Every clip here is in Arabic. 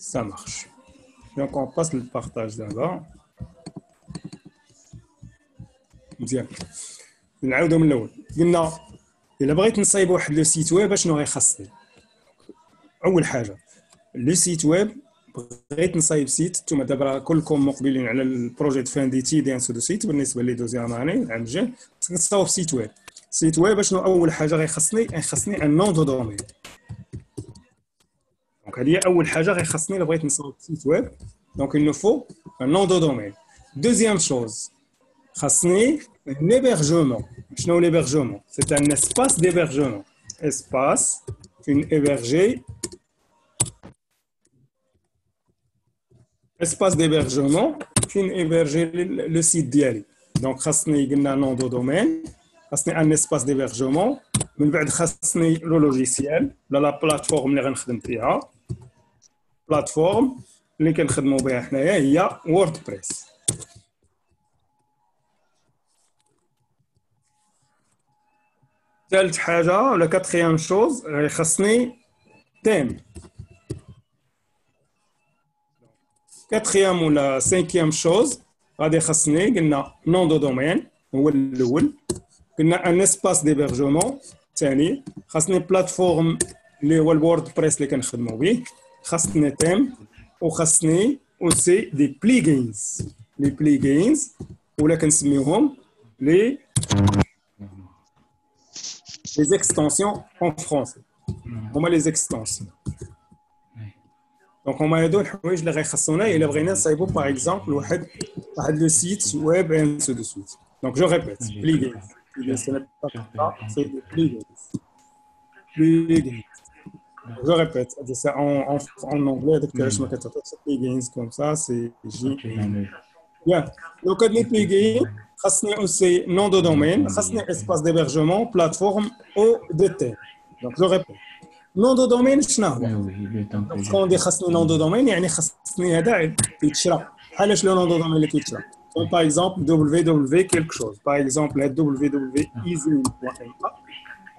ça marche. Donc on passe le partage d'abord. مزيان نعاودو من الأول. قلنا إلا بغيت نصايب واحد le site web أشنو غيخصني أول حاجة le site web بغيت نصايب site أنتم دابا كلكم مقبلين على ال projet fin d'études un site بالنسبة les deuxième année العام الجاي تصاوب site web. site web شنو أول حاجة غيخصني غيخصني un nom de domaine donc هذه هي اول حاجة غيخصني الا بغيت نصاوب site web donc il nous faut un nom de domaine deuxième chose خاصني un hébergement. شنو l'hébergement. C'est un espace d'hébergement. Espace où héberger espace d'hébergement فين héberger le site ديالي donc خاصني قلنا nom de domaine خاصني un espace d'hébergement من بعد خاصني le logiciel ولا la plateforme اللي غنخدم فيها plateforme اللي كنخدموا بها حنايا هي WordPress. ثالث حاجة ولا quatrième chose خاصني thème. quatrième ولا cinquième chose غادي خاصني قلنا nom de domaine هو الأول. قلنا un espace d'hébergement ثاني خاصني plateforme اللي هو ال WordPress اللي كنخدموا به. خاصني thème وخاصني aussi des plugins les plugins ولا كنسميوهم les les extensions en français هما les extensions donc هما هادو الحوايج اللي غيخصونا الا بغينا نصايبو par exemple واحد واحد لو سيت ويب ان سو دو سويت دونك جو ريبيت بليغينز ce n'est pas ça, c'est des plugins. Plugins. Je répète, c'est en, en, en anglais, c'est plugins comme ça, c'est J. Bien. Donc, les plugins, خاصني aussi nom de domaine, خاصني espace d'hébergement, plateforme ou de thème. Donc, je répète. nom de domaine شنو هو؟ كون دي خاصني nom de domaine يعني خاصني هذا يتشرى بحال شنو nom de domaine اللي كيتشرى comme par exemple www quelque chose. Par exemple,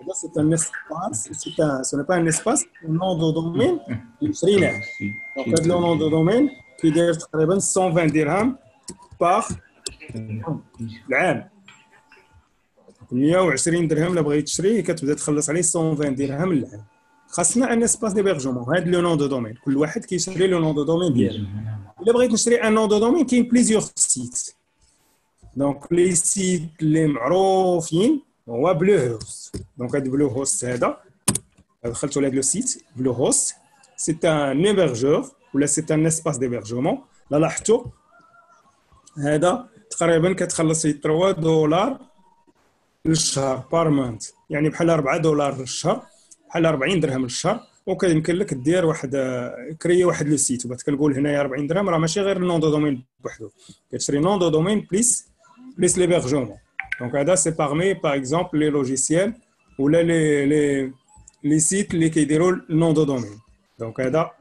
www.easy.ma. C'est un espace, un, ce n'est pas un espace, un nom de domaine, freelance. Donc, le nom de domaine qui est 120 dirhams par العام 120 درهم الا بغيت تشريه كتبدا تخلص عليه 120 درهم للعام خاصنا un espace d'hébergement هذا le nom de domaine. كل واحد كيشري le nom de domaine ديالو. إلا بغيت نشري un nom de domaine كاين plusieurs sites donc les sites اللي معروفين هو Bluehost donc هذا Bluehost هذا دخلتوا لهذا le site Bluehost c'est un hébergeur ولا c'est un espace d'hébergement لا لاحظتوا هذا تقريبا كتخلص 3 دولار للشهر par month يعني بحال 4 دولار للشهر بحال 40 درهم للشهر وكيمكن لك دير واحد كري واحد le site. وبغيت كنقول هنايا 40 درهم راه ماشي غير nom de domaine بوحدو. كتشري nom de domaine plus plus l'hébergement donc هذا c'est parmi par exemple les logiciels ولا les les les sites اللي كيديروا nom de domaine donc هذا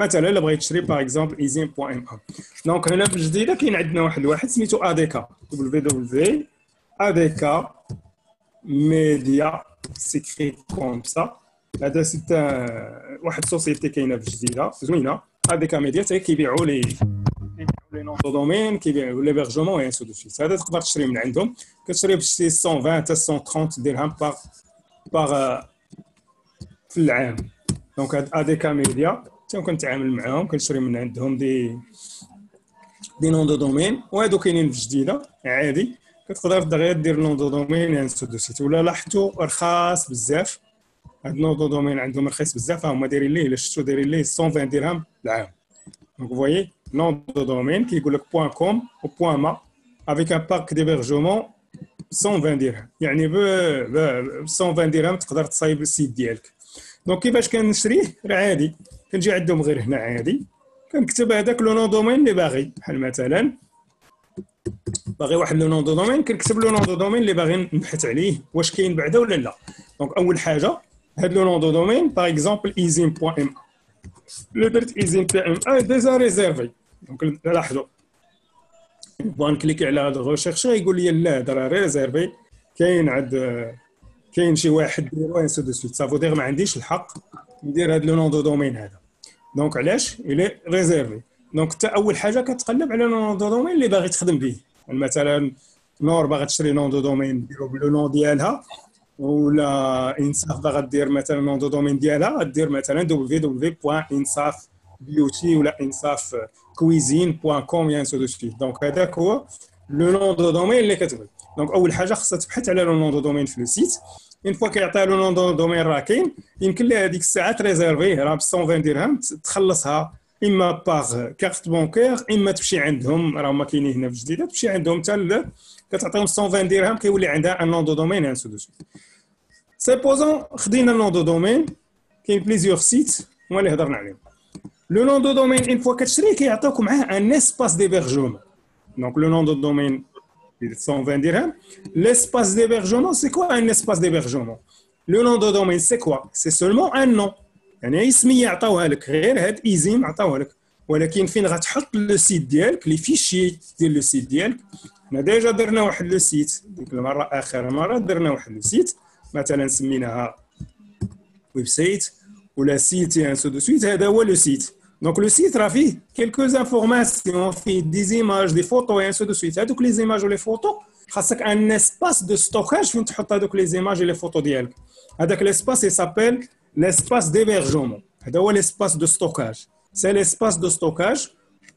مثلا الا بغيت تشري par exemple ايزين point ma donc هنا في الجديدة كاين عندنا واحد الواحد سميتو اديكا دبليو دبليو اديكا ميديا s'écrit comme ça هذا site واحد société كاينة في الجزيره زوينة. هذيك ميديا حتى كيبيعوا les les noms de domaine كيبيعوا l'hébergement et ainsi de suite هذا تقدر تشري من عندهم. كتشري بشي 120 حتى 130 درهم par par في العام. donc هاد اديكا ميديا حتى كنتعامل معاهم كنشري من عندهم des des noms de domaine وهادو كاينين في الجديده عادي. كتقدر دغيا دير nom de domaine ainsi de suite ولا لاحظتوا رخاص بزاف. هاد nom de domaine عندهم رخيص بزاف هما دايرين ليه إلا شفتو دايرين ليه 120 درهم العام. donc voilà de domaine كيقول لك point com و point ma avec un parc d'hébergement 120 درهم يعني ب 120 درهم تقدر تصايب ال site ديالك donc كيفاش كنشريه راه عادي كنجي عندهم غير هنا عادي كنكتب هذاك le nom domaine اللي باغي بحال مثلا باغي واحد le nom de domaine كنكتب le nom de domaine اللي باغي نبحث عليه واش كاين بعدا ولا لا donc اول حاجة هاد le nom de domaine par exemple ايزين point ma لو درت ايزين point ma a déjà réservé donc لاحظوا. بغا ن cliquer على هاد ال recherche يقول لي؟ لا هذا راه réservé كاين عند كاين شي واحد ديرو ainsi de suite. ça veut dire ما عنديش الحق ندير هاد le nom de domaine هذا. donc علاش؟ il est réservé donc انت أول حاجة كتقلب على nom de domaine اللي باغي تخدم به مثلا نور باغا تشري nom de domaine ديرو ب le nom ديالها ولا إنصاف باغا دير مثلا nom de domaine ديالها غدير مثلا دبليو دبليو بوان إنصاف beauty ولا انصاف cuisine point com ainsi de suite donc هذاك هو le nom de domaine اللي كتبغي donc اول حاجة خصها تبحث على le nom de domaine في le site une fois كيعطيها le nom de domaine راه كاين يمكن لها هذيك الساعة ت réserver ه راه ب 120 درهم تخلصها اما par carte bancaire اما تمشي عندهم راه هما كاينين هنا في جديده تمشي عندهم حتى كتعطيهم 120 درهم كيولي عندها un nom de domaine ainsi de suite supposons خدينا ال nom de domaine كاين plusieurs sites هما اللي هضرنا عليهم le nom de domaine une fois كتشري كيعطيوك معاه un espace d'hébergement donc le nom de domaine 120 dirhams. L'espace d'hébergement, c'est quoi un espace d'hébergement? Le nom de domaine, c'est quoi? C'est seulement un nom. يعني اسمي يعطوها لك غير هاد ايزيم عطاوها لك ولكن فين غتحط le site ديالك les fichiers ديال le site ديالك حنا déjà درنا واحد le site ديك المره اخر مره درنا واحد le site مثلا سميناها website ولا site ainsi de suite هذا هو le site donc le site راه فيه quelques informations فيه des images des photos ainsi de suite هذوك les images و les photos خاصك un espace de stockage فين تحط هذوك les images les photos ديالك هذاك l'espace il s'appelle l'espace d'hébergement هذا هو l'espace de stockage c'est l'espace de stockage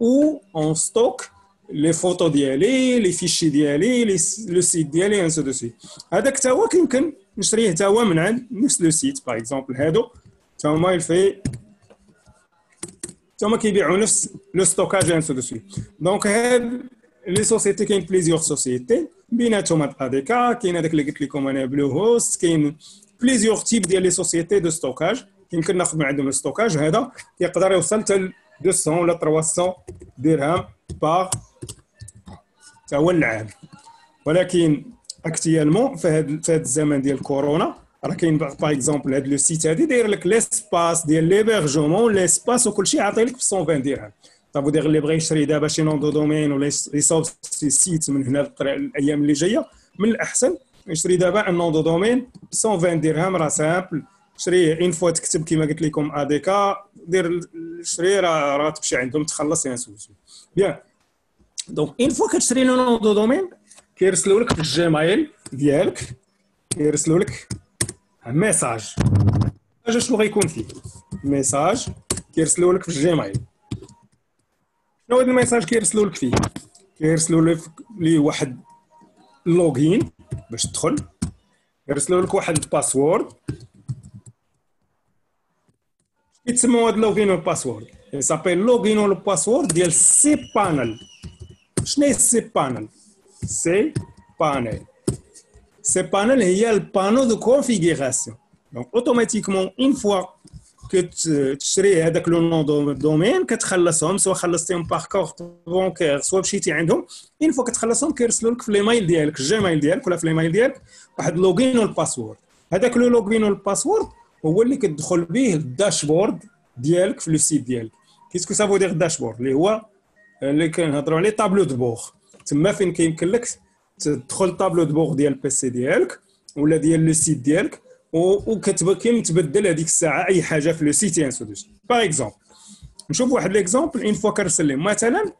أو on stocke les photos ديالي les fichiers ديالي le site ديالي ainsi de suite هذاك حتى هو كيمكن نشريه حتى هو من عند نفس le site par exemple هادو حتى هما يلفي هما كيبيعوا نفس le stockage un deux donc هاد les sociétés كاين plusieurs sociétés بيناتهم هاد اديكا كاين هذاك اللي قلت لكم أنا Bluehost كاين plusieurs types ديال les sociétés de stockage يمكن ناخذ من عندهم ال stockage هذا يقدر يوصل حتى 200 ولا 300 درهم par تا هو العام ولكن actuellement في هذا الزمن ديال كورونا راه كاين par exemple هذا le site هادي داير لك l'espace ديال l'hébergement l'espace وكلشي عاطي لك ب 120 درهم طاب دير اللي بغى يشري دابا شي nom de domaine ولا يصوب ses sites من هنا الأيام اللي جاية. من الأحسن يشري دابا un nom de domaine ب 120 درهم راه simple شريه une fois تكتب كيما قلت لكم اديكا دير شري راه راه تمشي عندهم تخلص يا سوسو bien donc une fois كتشري nom de domaine كيرسلوا لك في ال Gmail ديالك كيرسلوا لك message message شنو غيكون فيه ميساج كيرسلوا لك في ال Gmail شنو هذا ال message كيرسلوا لك فيه كيرسلوا لك لي واحد login باش تدخل يرسلوا لك واحد ال password يتسموا هاد اللوغين والباسورد يسابيل لوغين والباسورد ديال cPanel شنو هي cPanel cPanel cPanel هي ال panneau de configuration donc automatiquement une fois كتشري هذاك le nom de domaine كتخلصهم سواء خلصتيهم par carte bancaire سواء مشيتي عندهم une fois كتخلصهم كيرسلوا لك في l'email ديالك ال Gmail ديالك ولا في l'email ديالك واحد login وال password هذاك le login وال password هو اللي كتدخل به ال dashboard ديالك في le site ديالك qu'est-ce que ça veut dire ال dashboard اللي هو اللي كنهضروا عليه tableau de bord تما فين كيمكن لك تدخل tableau de bord ديال ال PC ديالك ولا ديال le site ديالك وكتبقى تبدل هذيك الساعة أي حاجة في le site ainsi de suite par exemple نشوف واحد l'exemple une fois كنرسل لهم مثلا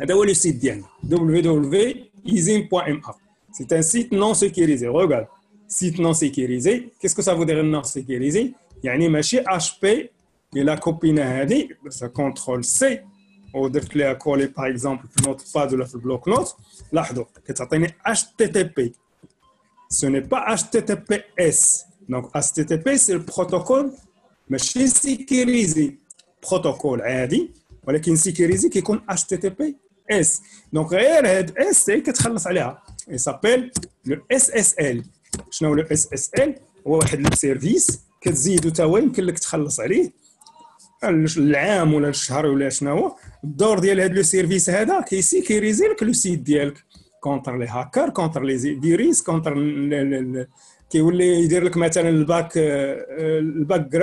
هذا هو le site ديالنا www.easing.ma c'est un site non sécurisé regarde site non sécurisé qu'est-ce que ça veut dire non sécurisé يعني ماشي اش بي الا كوبينا هذه Ctrl C ودرت ليها coller par exemple في ال Notepad ولا في ال bloc-notes لاحظوا كتعطيني HTTP ce n'est pas HTTPS. Donc, HTTP, c'est le protocole ماشي sécurisé protocole عادي ولكن sécurisé كيكون HTTP S donc غير هاد S هي كتخلص عليها. il s'appelle le SSL شنو هو le SSL هو واحد le service كتزيدو تا هو يمكن لك تخلص عليه. العام ولا الشهر ولا شنو هو. الدور ديال هاد le service هذا كي sécuriser لك le site ديالك contre les hackers contre les virus contre كيولي يدير لك مثلا ال back ال back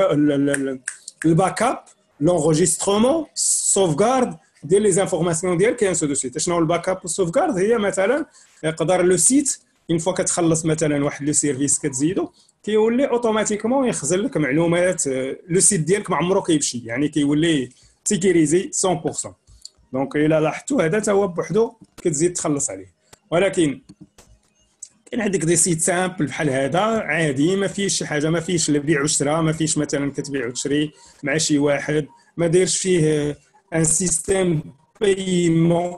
ال backup l'enregistrement sauvegarde ديال les informations ديالك ainsi de suite شنو ال backup وال sauvegarde هي مثلا يقدر le site une fois كتخلص مثلا واحد le service كتزيدو كيولي automatiquement يخزن لك معلومات le site ديالك ما عمرو كيمشي. يعني كيولي sécurisé 100% donc إلا لاحظتوا هذا تا هو بوحدو كتزيد تخلص عليه. ولكن كاين عندك des sites simples بحال هذا عادي ما فيش شي حاجة ما فيش البيع والشراء ما فيش مثلا كتبيع وتشري مع شي واحد ما دايرش فيه un système paiement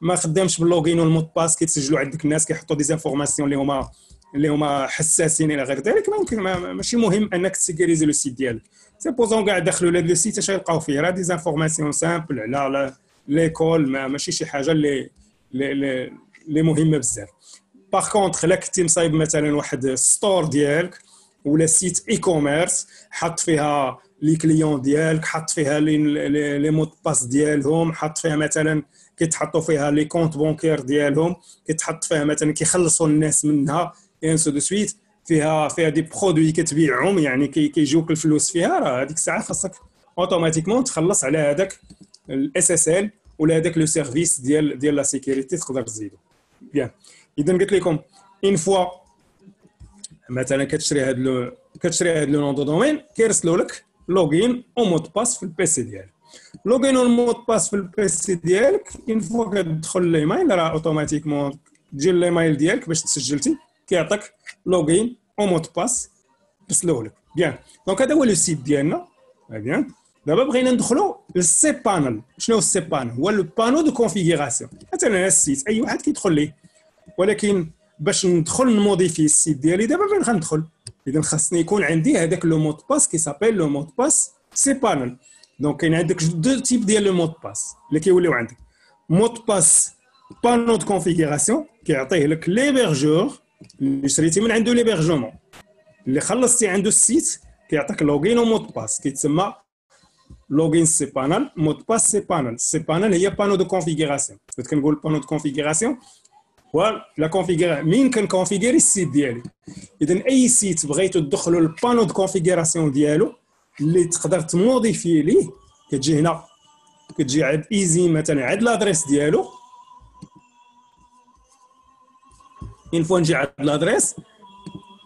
ما خدامش بال login وال mot de passe كيتسجلوا عندك الناس كيحطوا des informations اللي هما اللي هما حساسين إلى غير ذلك. ممكن ماشي مهم أنك ت sécuriser le site ديالك. supposons كاع دخلوا لهذا le site اش يلقاو فيه راه des informations simples على l'école ماشي شي حاجة اللي اللي مهمه بزاف par contre الا كنتي مصايب مثلا واحد store ديالك ولا site e-commerce حط فيها les clients ديالك حط فيها les mots de passe ديالهم حط فيها مثلا كيتحطوا فيها les comptes bancaires ديالهم كيتحط فيها مثلا كيخلصوا الناس منها ainsi de suite فيها فيها des produits كتبيعهم يعني كيجيوك الفلوس فيها راه هذيك الساعة خاصك automatiquement تخلص على هذاك ال SSL ولا هذاك le service ديال ديال la sécurité تقدر تزيدو. bien إذا قلت لكم une fois مثلا كتشري هاد le كتشري هاد le nom de domaine كيرسلوا لك login أو mot de passe في ال PC ديالك. login وال mot de passe في ال PC ديالك une fois كتدخل الايميل راه automatiquement تجي الايميل ديالك باش تسجلتي كيعطيك login أو mot de passe يرسلوه لك bien donc هذا هو le site ديالنا bien دابا بغينا ندخلوا لل cPanel شنو هو ال cPanel هو le panneau de configuration مثلا ال site اي واحد كيدخل ليه ولكن باش ندخل ن modifier ال site ديالي دابا فين غندخل اذا خاصني يكون عندي هذاك le mot de passe qui s'appelle le mot de passe cPanel donc كاين عندك deux types ديال le mot de passe اللي كيوليو عندك mot de passe panneau de configuration كيعطيه لك l'hébergeur اللي شريتي من عنده l'hébergement اللي خلصتي عنده ال site كيعطيك login و mot de passe. كيتسمى login cPanel mot de passe cPanel cPanel هي panneau de configuration كنت كنقول panneau de configuration هو la configure مين كن configurer ال site ديالي. اذا أي site بغيتو تدخلوا ال panneau de configuration ديالو اللي تقدر ت modifier ليه كتجي هنا. كتجي عند ايزي مثلا عند l'adresse ديالو. une fois نجي عند l'adresse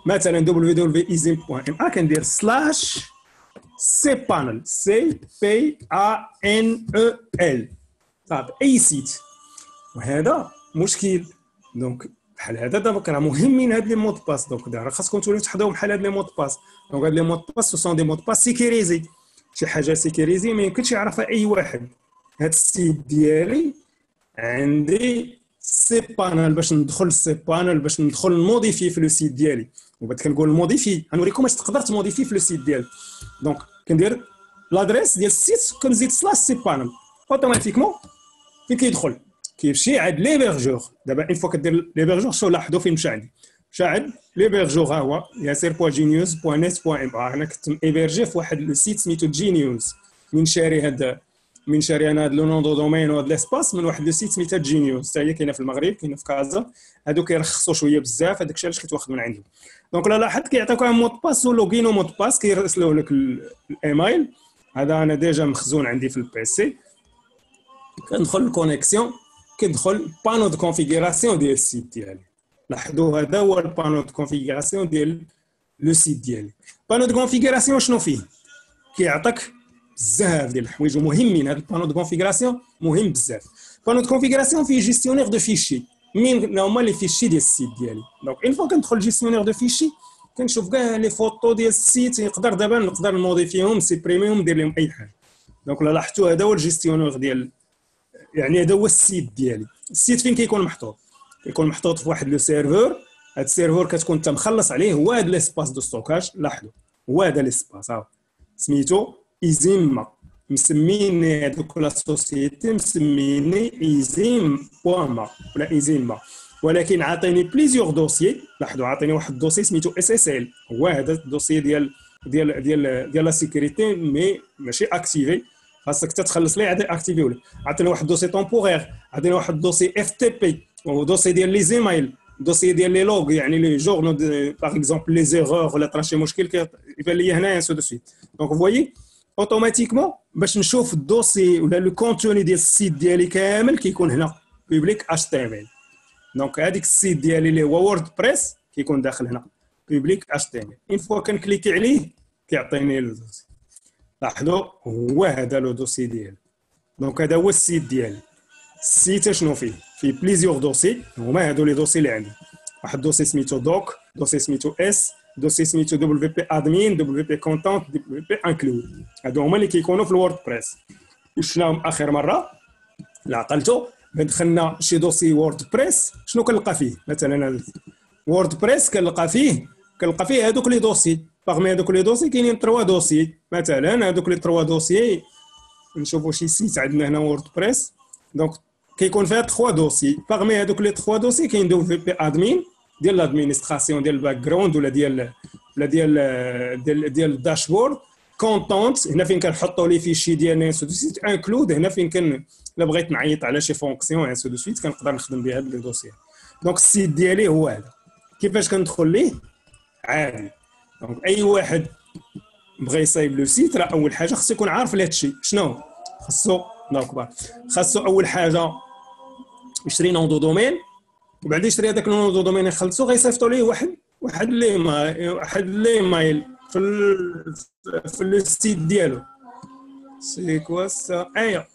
مثلا www.easy.ma كندير slash cPanel C P A N أو L صافي اي site وهذا مشكل. donc بحال هذا دابا راه مهمين هاد les mots de passe. donc راه خاصكم توليو تحضروا بحال هاد les mots de passe. donc هاد les mots de passe sont des mots de passe sécurisés شي حاجة sécurisée ما يمكنش يعرفها أي واحد. هاد ال site ديالي عندي cPanel باش ندخل cPanel باش ندخل ن modifier في le site ديالي. وبعد كنقول modifier غنوريكم اش تقدر ت modifier في le site ديالك. donc كندير l'adresse ديال ال site كنزيد slash cPanel. automatiquement فين كيدخل؟ كيمشي عند l'hébergeur دابا une fois كدير l'hébergeur شو لاحظوا فين مشى عندي؟ مشى عند l'hébergeur ها هو ياسير point Genious point net point ma أنا كنت hébergé في واحد le site سميتو Genious من شاري هذا من شاري أنا هذا le nom de domaine وهذا l'espace من واحد le site سميتها Genious حتى هي كاينة في المغرب كاينة في كازا. هادو كيرخصوا شوية بزاف هذاك الشيء علاش كتواخذ من عندهم donc لا لاحظت كيعطيوك مود باس ولوغين ومود باس كيرسلوه لك الإيميل. هذا أنا déjà مخزون عندي في ال PC كندخل ال connexion كندخل panneau de configuration ديال ال site ديالي. لاحظوا هذا هو ال panneau de configuration ديال le site ديالي. panneau de configuration شنو فيه؟ كيعطيك بزاف ديال الحوايج ومهمين. هذا ال panneau de configuration مهم بزاف. panneau de configuration فيه gestionnaire de fichiers. مين هما les fichiers ديال ال site ديالي. donc une fois كندخل gestionnaire de fichiers كنشوف كاع les photos ديال ال site نقدر دابا نقدر نموديفيهم سيبريميهم ندير لهم أي حاجة. donc لاحظتوا هذا هو ال gestionnaire ديال يعني هذا هو ال site ديالي. ال site فين كيكون محطوط؟ كيكون محطوط في واحد le serveur. هذا ال serveur كتكون انت مخلص عليه. هو هذا l'espace de stockage. لاحظوا. هو هذا l'espace سميتو ايزيما مسميني هذوك la société مسميني ايزيم point ma ولا ايزيما ولكن عاطيني plusieurs dossiers لاحظوا عاطيني واحد ال dossier سميتو SSL هو هذا ال dossier ديال ديال ديال ديال la sécurité mais ماشي activé خاصك تتخلص ليه عاد activé ولا عطينا واحد ال dossier temporaire عطينا واحد ال dossier FTP و dossier ديال les emails dossier ديال les logs يعني les journaux par exemple les erreurs ولا طرا شي مشكل يبان لي هنايا ainsi de suite donc voilà automatiquement باش نشوف ال dossier ولا le contenu ديال ال site ديالي كامل كيكون هنا public HTML donc هذيك ال site ديالي اللي هو WordPress كيكون داخل هنا public HTM une fois كن cliquer عليه كيعطيني le dossier. لاحظوا هو هذا le dossier ديالي. donc هذا هو ال site ديالي. ال site شنو فيه؟ فيه plusieurs dossiers هما هادو les dossiers اللي عندي. واحد dossier سميتو doc dossier سميتو S dossier سميتو WP admin WP content WP include. هادو هما اللي كيكونوا في ال WordPress آخر مرة؟ لا عقلتو. دخلنا شي dossier WordPress شنو كنلقى فيه؟ مثلا WordPress كنلقى فيه كنلقى فيه هذوك les dossiers. parmi هذوك les dossiers كاينين trois dossiers. مثلا هذوك les trois dossiers نشوفوا شي site عندنا هنا WordPress donc كيكون فيها trois dossiers. parmi هذوك les trois dossiers كاين double V P admin. ديال l'administration ديال ال background ولا ديال ولا ديال ديال ديال ال dashboard content هنا فين كنحطوا les fichiers ديالنا ainsi de suite include هنا فين كن الا بغيت نعيط على شي fonction ainsi de suite كنقدر نخدم بها les dossiers donc ال site ديالي هو هذا. كيفاش كندخل ليه؟ عادي donc أي واحد بغى يصايب le site راه أول حاجة خصو يكون عارف لهذا الشيء. شنو؟ خصو الله أكبر. خاصو أول حاجة يشري nom de domaine وبعد يشري هذاك nom de domaine يخلصو غيصيفطوا ليه واحد واحد l'email واحد l'email في ال... في ال site ديالو. سي كوا سا؟ ايا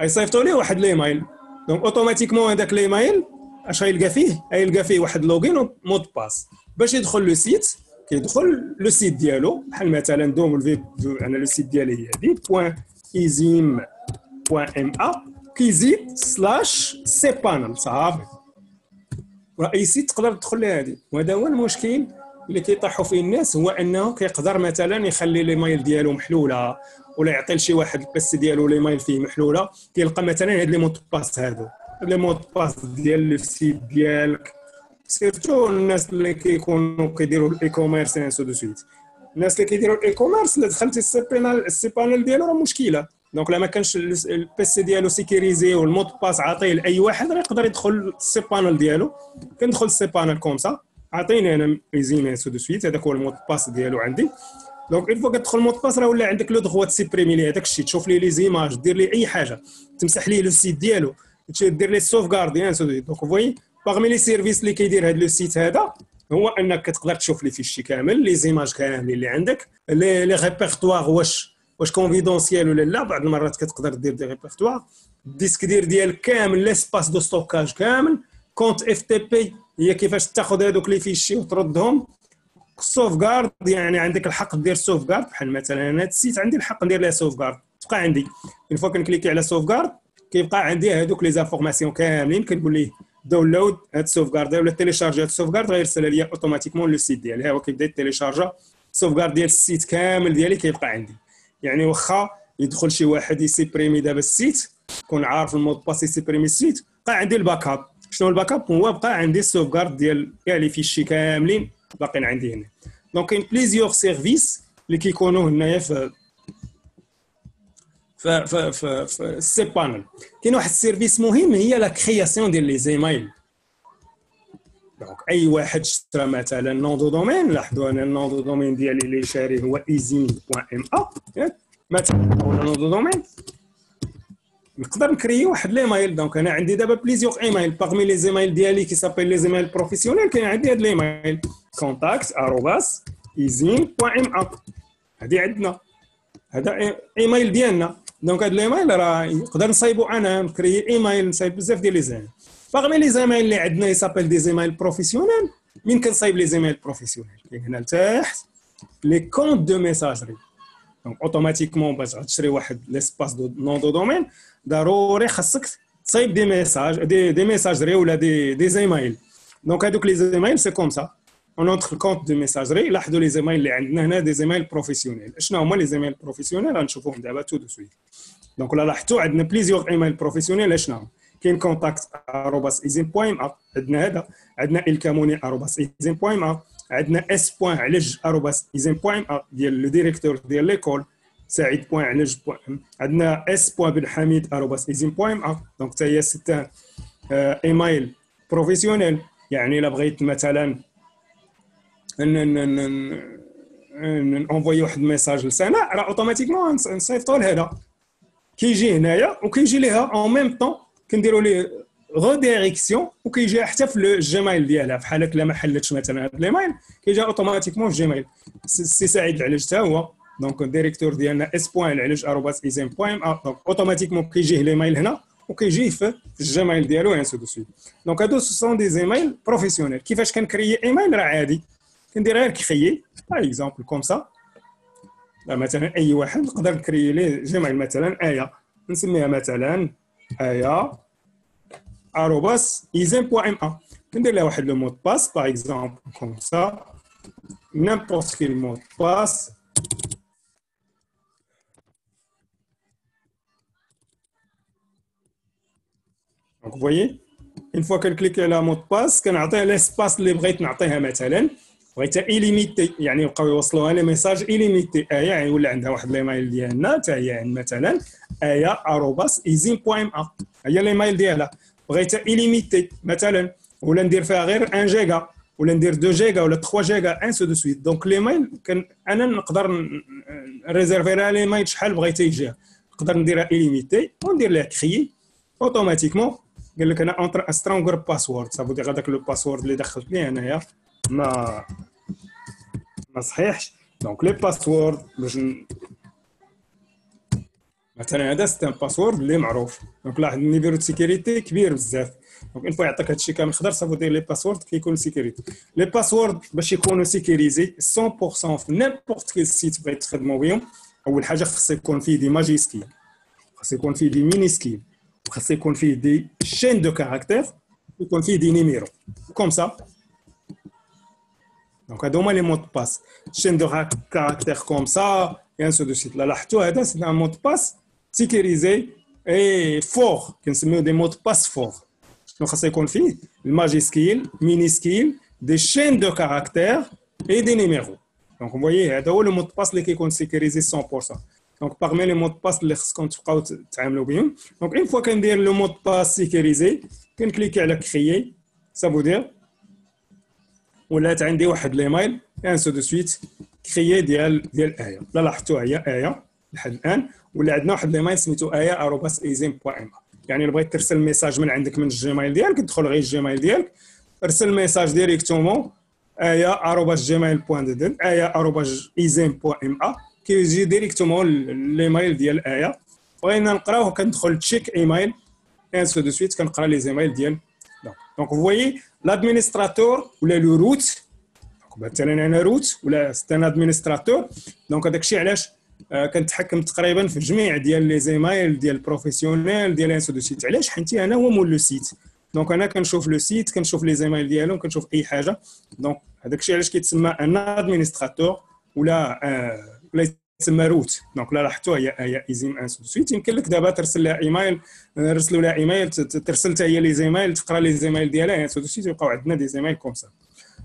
غيصيفطوا ليه واحد l'email. donc automatiquement هذاك l'email أش غيلقى فيه؟ غيلقى فيه واحد login و mot de passe. باش يدخل le site كيدخل le site ديالو بحال مثلا دوم الفي أنا le site ديالي هي هادي point ايزيم point ma كيزيد slash cPanel صافي site تقدر تدخل لها هادي وهذا هو المشكل اللي كيطيحوا فيه الناس هو انه كيقدر مثلا يخلي l'email ديالو محلوله ولا يعطي لشي واحد ال passe ديالو l'email فيه محلوله كيلقى مثلا هاد les mots de passe هادو les mots de passe ديال le site ديالك surtout الناس اللي كيكونوا كيديروا ال e-commerce ainsi de suite الناس اللي كيديروا ال e-commerce اللي دخلتي ال cPanel ال cPanel ديالو راه مشكله donc لا ما كانش ال PC ديالو sécurisé وال mot de passe عاطيه لأي واحد راه يقدر يدخل ال cPanel ديالو. كندخل ال cPanel comme ça. عطيني أنا ايزيمي ainsi de suite هذاك هو ال mot de passe ديالو عندي. donc une fois كتدخل ال mot de passe راه ولا عندك le droit ت supprimer لي هذاك الشيء. تشوف les les images دير لي أي حاجة. تمسح ليه le site ديالو. دير les sauvegardes donc voilà parmi les services اللي كيدير هذا le site هذا هو أنك كتقدر تشوف les fichiers كامل les images كاملين اللي عندك les répertoires واش واش confidentiels ولا لا بعض المرات كتقدر دير des répertoires ال disque دير ديال كامل l'espace de stockage كامل. compte FTP هي كيفاش تاخذ هذوك les fichiers وتردهم. sauvegarde يعني عندك الحق دير sauvegarde بحال مثلا أنا ال site عندي الحق ندير لها sauvegarde تبقى عندي. une fois كن cliquer على sauvegarde كيبقى عندي هذوك les informations كاملين. كنقول ليه download هاد ال sauvegarde ولا télécharger هاد ال sauvegarde غيرسل ليا automatiquement le site ديالي. ها هو كيبدا ي télécharger ال sauvegarde ديال ال site كامل ديالي كيبقى عندي. يعني واخا يدخل شي واحد ي supprimer دابا ال site يكون عارف المود باس يسيبريمي السيت بقى عندي ال backup شنو ال backup هو بقى عندي ال sauvegarde ديال كاع les fichiers كاملين باقيين عندي هنا. donc كاين plusieurs services اللي كيكونوا هنايا في في في في, في ال cPanel كاين واحد ال service مهم هي la création ديال les emails donc أي واحد اشترى مثلا nom de domaine لاحظوا أنا ال nom de domaine ديالي اللي شاري هو ايزين point ma ا مثلا ولا nom de domaine نقدر ن créer واحد l'email donc أنا عندي دابا plusieurs emails. Parmi les emails ديالي qui s'appellent les emails professionnels كاين عندي هاد l'email contact arobase isem.ma هادي عندنا. هذا إيميل ديالنا. donc هاد الإيميل راه نقدر نصايبو أنا ن créer إيميل نصايب بزاف ديال les emails parmi les emails اللي عندنا s'appellent des emails professionnels مين كنصايب les emails professionnels كاين هنا لتحت les comptes de messagerie donc automatiquement باش تشري واحد l'espace de nom de domaine ضروري خاصك تصايب des messages des des messageries ولا des des emails donc هادوك les emails c'est comme ça on entre compte de messagerie لاحظوا les emails اللي عندنا هنا des emails professionnels شنو هما les emails professionnels غنشوفوهم دابا tout de suite donc لا لاحظتوا عندنا plusieurs emails professionnels شنو كاين contact arobase isem point ma عندنا هذا عندنا الكاموني اروباس ايزين بوين ا عندنا اس بوين علج اروباس ايزين بوين ا ديال لو ديريكتور ديال ليكول سعيد بوين علج بوين عندنا اس بوين بن حميد اروباس ايزين بوين ا دونك حتى هي ستة ايميل بروفيسيونيل يعني الا بغيت مثلا نونفوي واحد الميساج لسناء راه اوتوماتيكمون نصيفطو لهذا كيجي هنايا وكيجي ليها اون ميم طون كنديروا ليه redirection وكيجي حتى في ال Gmail ديالها بحال هكا ما حلتش مثلا هاد l'email كيجي automatiquement في Gmail سي سعيد العلاج حتى هو؟ donc ال directeur ديالنا s point العلاج arobase isem point donc automatiquement كيجيه l'email هنا وكيجي في ال Gmail ديالو ainsi de suite donc هادو sont des emails professionnels كيفاش كن créer email راه عادي. كندير غير créer par exemple comme ça مثلا أي واحد نقدر ن créer ليه Gmail مثلا آية. نسميها مثلا إيه arobase isem.ma ندير لها واحد le mot de passe par exemple comme ça n'importe quel mot de passe. Donc, vous voyez, une fois qu'elle clique على mot de passe كنعطيها l'espace اللي بغيت نعطيها مثلا بغيتها illimité يعني يبقاو يوصلوها les messages illimités آية يعني ولا عندها واحد الإيميل ديالنا حتى هي يعني مثلا آية اروباس ايزين بوان ا هي الإيميل ديالها. بغيتها ايليميتي مثلا ولا ندير فيها غير 1 جيجا ولا ندير 2 جيجا ولا 3 جيجا إن سو دو سويت. دونك لي ميل كان أنا نقدر ريزيرفي لها لي ميل شحال بغيتي يجيها. نقدر نديرها ايليميتي وندير لها كريي أوتوماتيكمون. قال لك أنا اونتر سترونغر باسورد صافو دير هذاك لو باسورد اللي دخلت ليه انايا ما ما صحيحش. Donc les passwords باش مثلا هذا un password اللي معروف. donc لاحظ ال niveau sécurité كبير بزاف. donc on voit يعطيك هادشي كامل خضر صافو دير les passwords كيكونوا sécurité les passwords باش يكونوا sécurisés 100% في n'importe quel site بغيت تخدموا بهم أول حاجة خص يكون فيه des majuscules خص يكون فيه des minuscules خص يكون فيه des chaînes de caractères يكون فيه des numéros comme ça donc هادو هما les mots de passe chaînes de caractères comme ça et ainsi de suite. Là, là, c'est un mot de passe sécurisé et fort, كنسميو des mots de passe forts. شنو خاص يكون فيه ال majuscule minuscule des chaînes de caractères et des numéros donc vous voyez هذا هو le mot de passe اللي كيكون sécurisé 100% donc parmi les mots de passe اللي خصكم تبقاو تعاملوا بهم donc on voit كندير le mot de passe sécurisé كن cliquer على créer ça faut دير ولات عندي واحد l'email ainsi de suite créer ديال ديال آية. لا لاحظتوها هي آية لحد الآن. ولا عندنا واحد l'email سميتو آية arobase isem point يعني بغيت ترسل message من عندك من ال Gmail ديالك تدخل غير ال Gmail ديالك. ارسل message directement آية arobase Gmail point آية arobase isem point ma كيجي directement l'email ديال آية. بغينا نقراوه كندخل تشيك ايميل انسو دو سويت كنقرا لي زيميل ديال دونك فويي لادمينستراتور ولا لو روت مثلا أنا روت ولا ستان ادمينستراتور دونك هذاك الشيء علاش كنتحكم تقريبا في جميع ديال لي زيمايل ديال البروفيسيونيل ديال انسو دو سيت علاش؟ حيت أنا هو مول لو سيت دونك أنا كنشوف لو سيت كنشوف لي زيمايل ديالهم كنشوف أي حاجة. دونك هذاك الشيء علاش كيتسمى ان ادمينستراتور ولا آه ولا يتسمى root. Donc لا لاحظتوا هي هي ainsi de suite يمكن لك دابا ترسل لها إيميل نرسلوا لها إيميل ترسل حتى هي les emails تقرا les emails ديالها. ainsi de suite يبقاو عندنا des emails comme ça.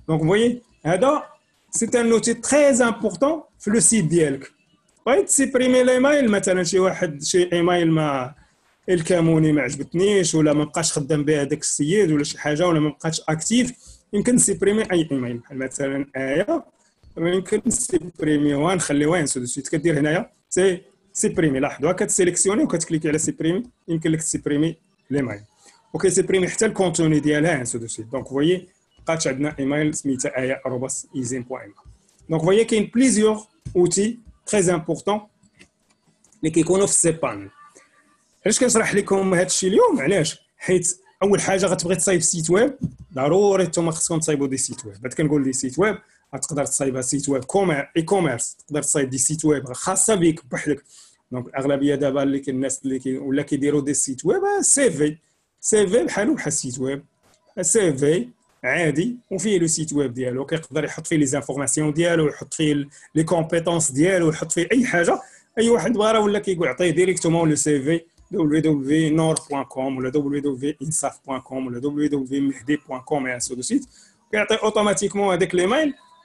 Donc voyez هذا c'est un outil très important في le site ديالك. بغيت ت supprimer الايميل مثلا شي واحد شي إيميل ما الكاموني ما عجبتنيش ولا ما بقاش خدام بها داك السيد ولا شي حاجة ولا ما بقاش actif يمكن ن supprimer أي إيميل. بحال مثلا آية. يمكن ن supprimer وها نخليوها ainsi de suite. كدير هنايا c'est supprimer لاحظوا. كت sélectionner وكت cliquer على supprimer يمكن لك ت supprimer l'email وكي supprimer حتى ال contenu ديالها de suite. Donc voyez بقات عندنا إيميل سميتها ايا arobase isem point donc voyez كاين plusieurs outils très importants اللي كيكونوا في ال cPanel علاش كنشرح لكم هذا الشيء اليوم؟ علاش؟ حيت أول حاجة غتبغي تصايب site web. ضروري نتوما خصكم تصايبوا des sites web. بعد كنقول des sites web غتقدر تصايبها site web e-commerce تقدر تصايب des sites web خاصة بك بوحدك. donc الاغلبيه دابا اللي الناس اللي كي ولا كيديروا des sites web CV CV بحالو بحال ال site web CV عادي وفيه le site web ديالو. كيقدر يحط فيه les informations ديالو يحط فيه les compétences ديالو يحط فيه أي حاجة. أي واحد بغا ولا كيقول عطيه directement le CV www.nord.com ولا www.insaf.com ولا www.mehdi.com et ainsi de suite. كيعطي automatiquement هذاك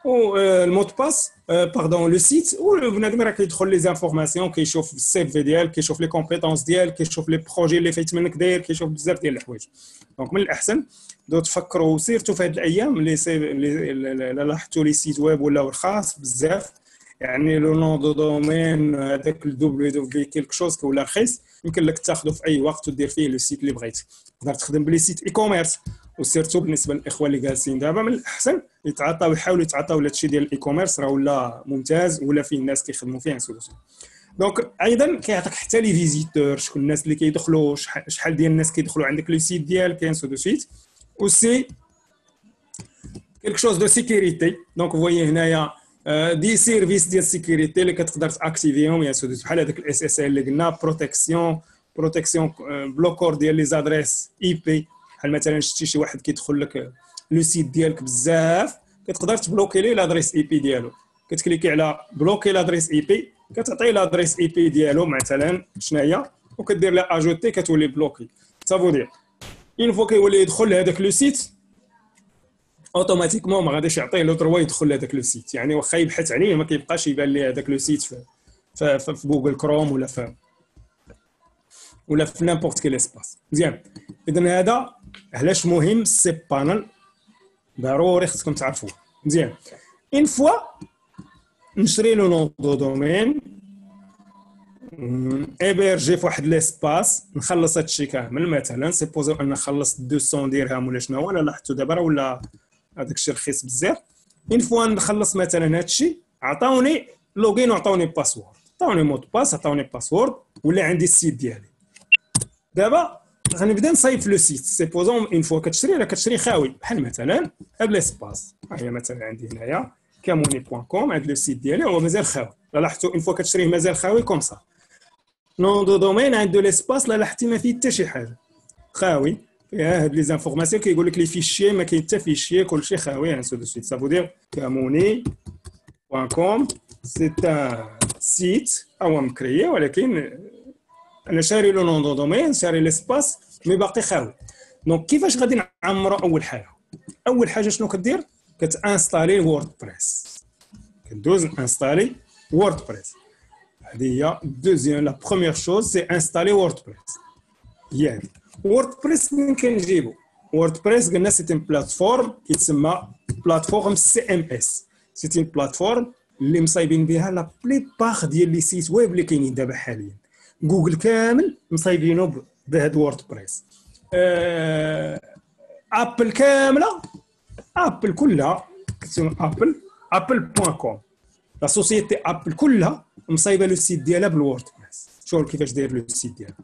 l'email وال mot de passe pardon le site وبنادم راه كيدخل les informations كيشوف ال CV ديالك كيشوف les compétences ديالك كيشوف les projets اللي فايت منك داير كيشوف بزاف ديال الحوايج donc من الاحسن دو تفكروا surtout في هذه الأيام اللي اللي لاحظتوا les sites web ولاو رخاص بزاف يعني le nom de domaine هذاك ال WW quelque chose ولا رخيص يمكن لك تاخذه في اي وقت ودير فيه le site اللي بغيت تقدر تخدم ب les sites e-commerce و surtout بالنسبة للإخوة اللي جالسين. دابا من الأحسن يتعاطاو يحاولوا يتعاطاو هادشي ديال ال e-commerce راه ولا ممتاز ولا فيه الناس كيخدموا فيه solution donc أيضا كيعطيك حتى les visiteurs شكون الناس اللي كيدخلوا شحال ديال الناس كيدخلوا. عندك le site ديالك ainsi de suite aussi quelque chose de sécurité donc voyez هنايا des services ديال ال sécurité اللي كتقدر ت activer هم يا سودو بحال هذاك ال SSL اللي قلنا protection protection bloqueur ديال les adresses IP بحال مثلا شتي شي واحد كيدخل لك le site ديالك بزاف كتقدر ت bloquer ليه l'adresse IP ديالو. كت cliquer على bloquer l'adresse IP كتعطي l'adresse IP ديالو مثلا شنو هي وكدير لها ajouter كتولي bloquée. ça veut dire une fois كيولي يدخل لهذاك le site automatiquement ما غاديش يعطيه le droit يدخل لهذاك le site. يعني واخا يبحث عليه ما كيبقاش يبان ليه هذاك le site في, في, في, في جوجل كروم ولا في ولا في n'importe quel espace مزيان. اذا هذا علاش مهم cPanel؟ ضروري خصكم تعرفوه. مزيان. une fois نشري le nom de domaine. héberger في واحد l'espace نخلص هادشي كامل. مثلا supposons أن نخلص 200 درهم ولا شنو ولا لاحظتوا دابا راه ولا هذاك الشيء رخيص بزاف. une fois نخلص مثلا هادشي عطاوني login وعطاوني password. عطاوني mot de passe عطاوني password ولا عندي ال site ديالي. دابا غنبدا نصايب le site. supposons une fois كتشري راه كتشري خاوي. بحال مثلا هاد l'espace هي مثلا عندي هنايا كاموني point com هاد le site ديالي هو مازال خاوي. لاحظتوا une fois كتشريه مازال خاوي comme ça nom de domaine عنده l'espace لا لاحظتي ما فيه حتى شي حاجة. خاوي. فيها هاد les informations كيقول لك les fichiers ما كاين حتى fichier كلشي خاوي ainsi de suite ça veut dire كاموني point com ce site هو م créer ولكن أنا شاري le nom de domaine شاري l'espace mais باقي خاوي. donc كيفاش غادي نعمرو أول حاجة؟ أول حاجة شنو كدير؟ كت installer WordPress. كدوز installer WordPress. هذه هي deuxième la première chose c'est installer WordPress. ياك WordPress منين كنجيبو؟ WordPress قلنا c'est une plateforme كيتسمى plateforme CMS. c'est une plateforme اللي مصايبين بها la plupart ديال les sites web اللي كاينين دابا حاليا. جوجل كامل مصايبينو بهاد WordPress ابل كاملة. ابل كلها. ابل ابل point com la société ابل كلها مصايبة le site ديالها بال WordPress كيفاش داير le site ديالها.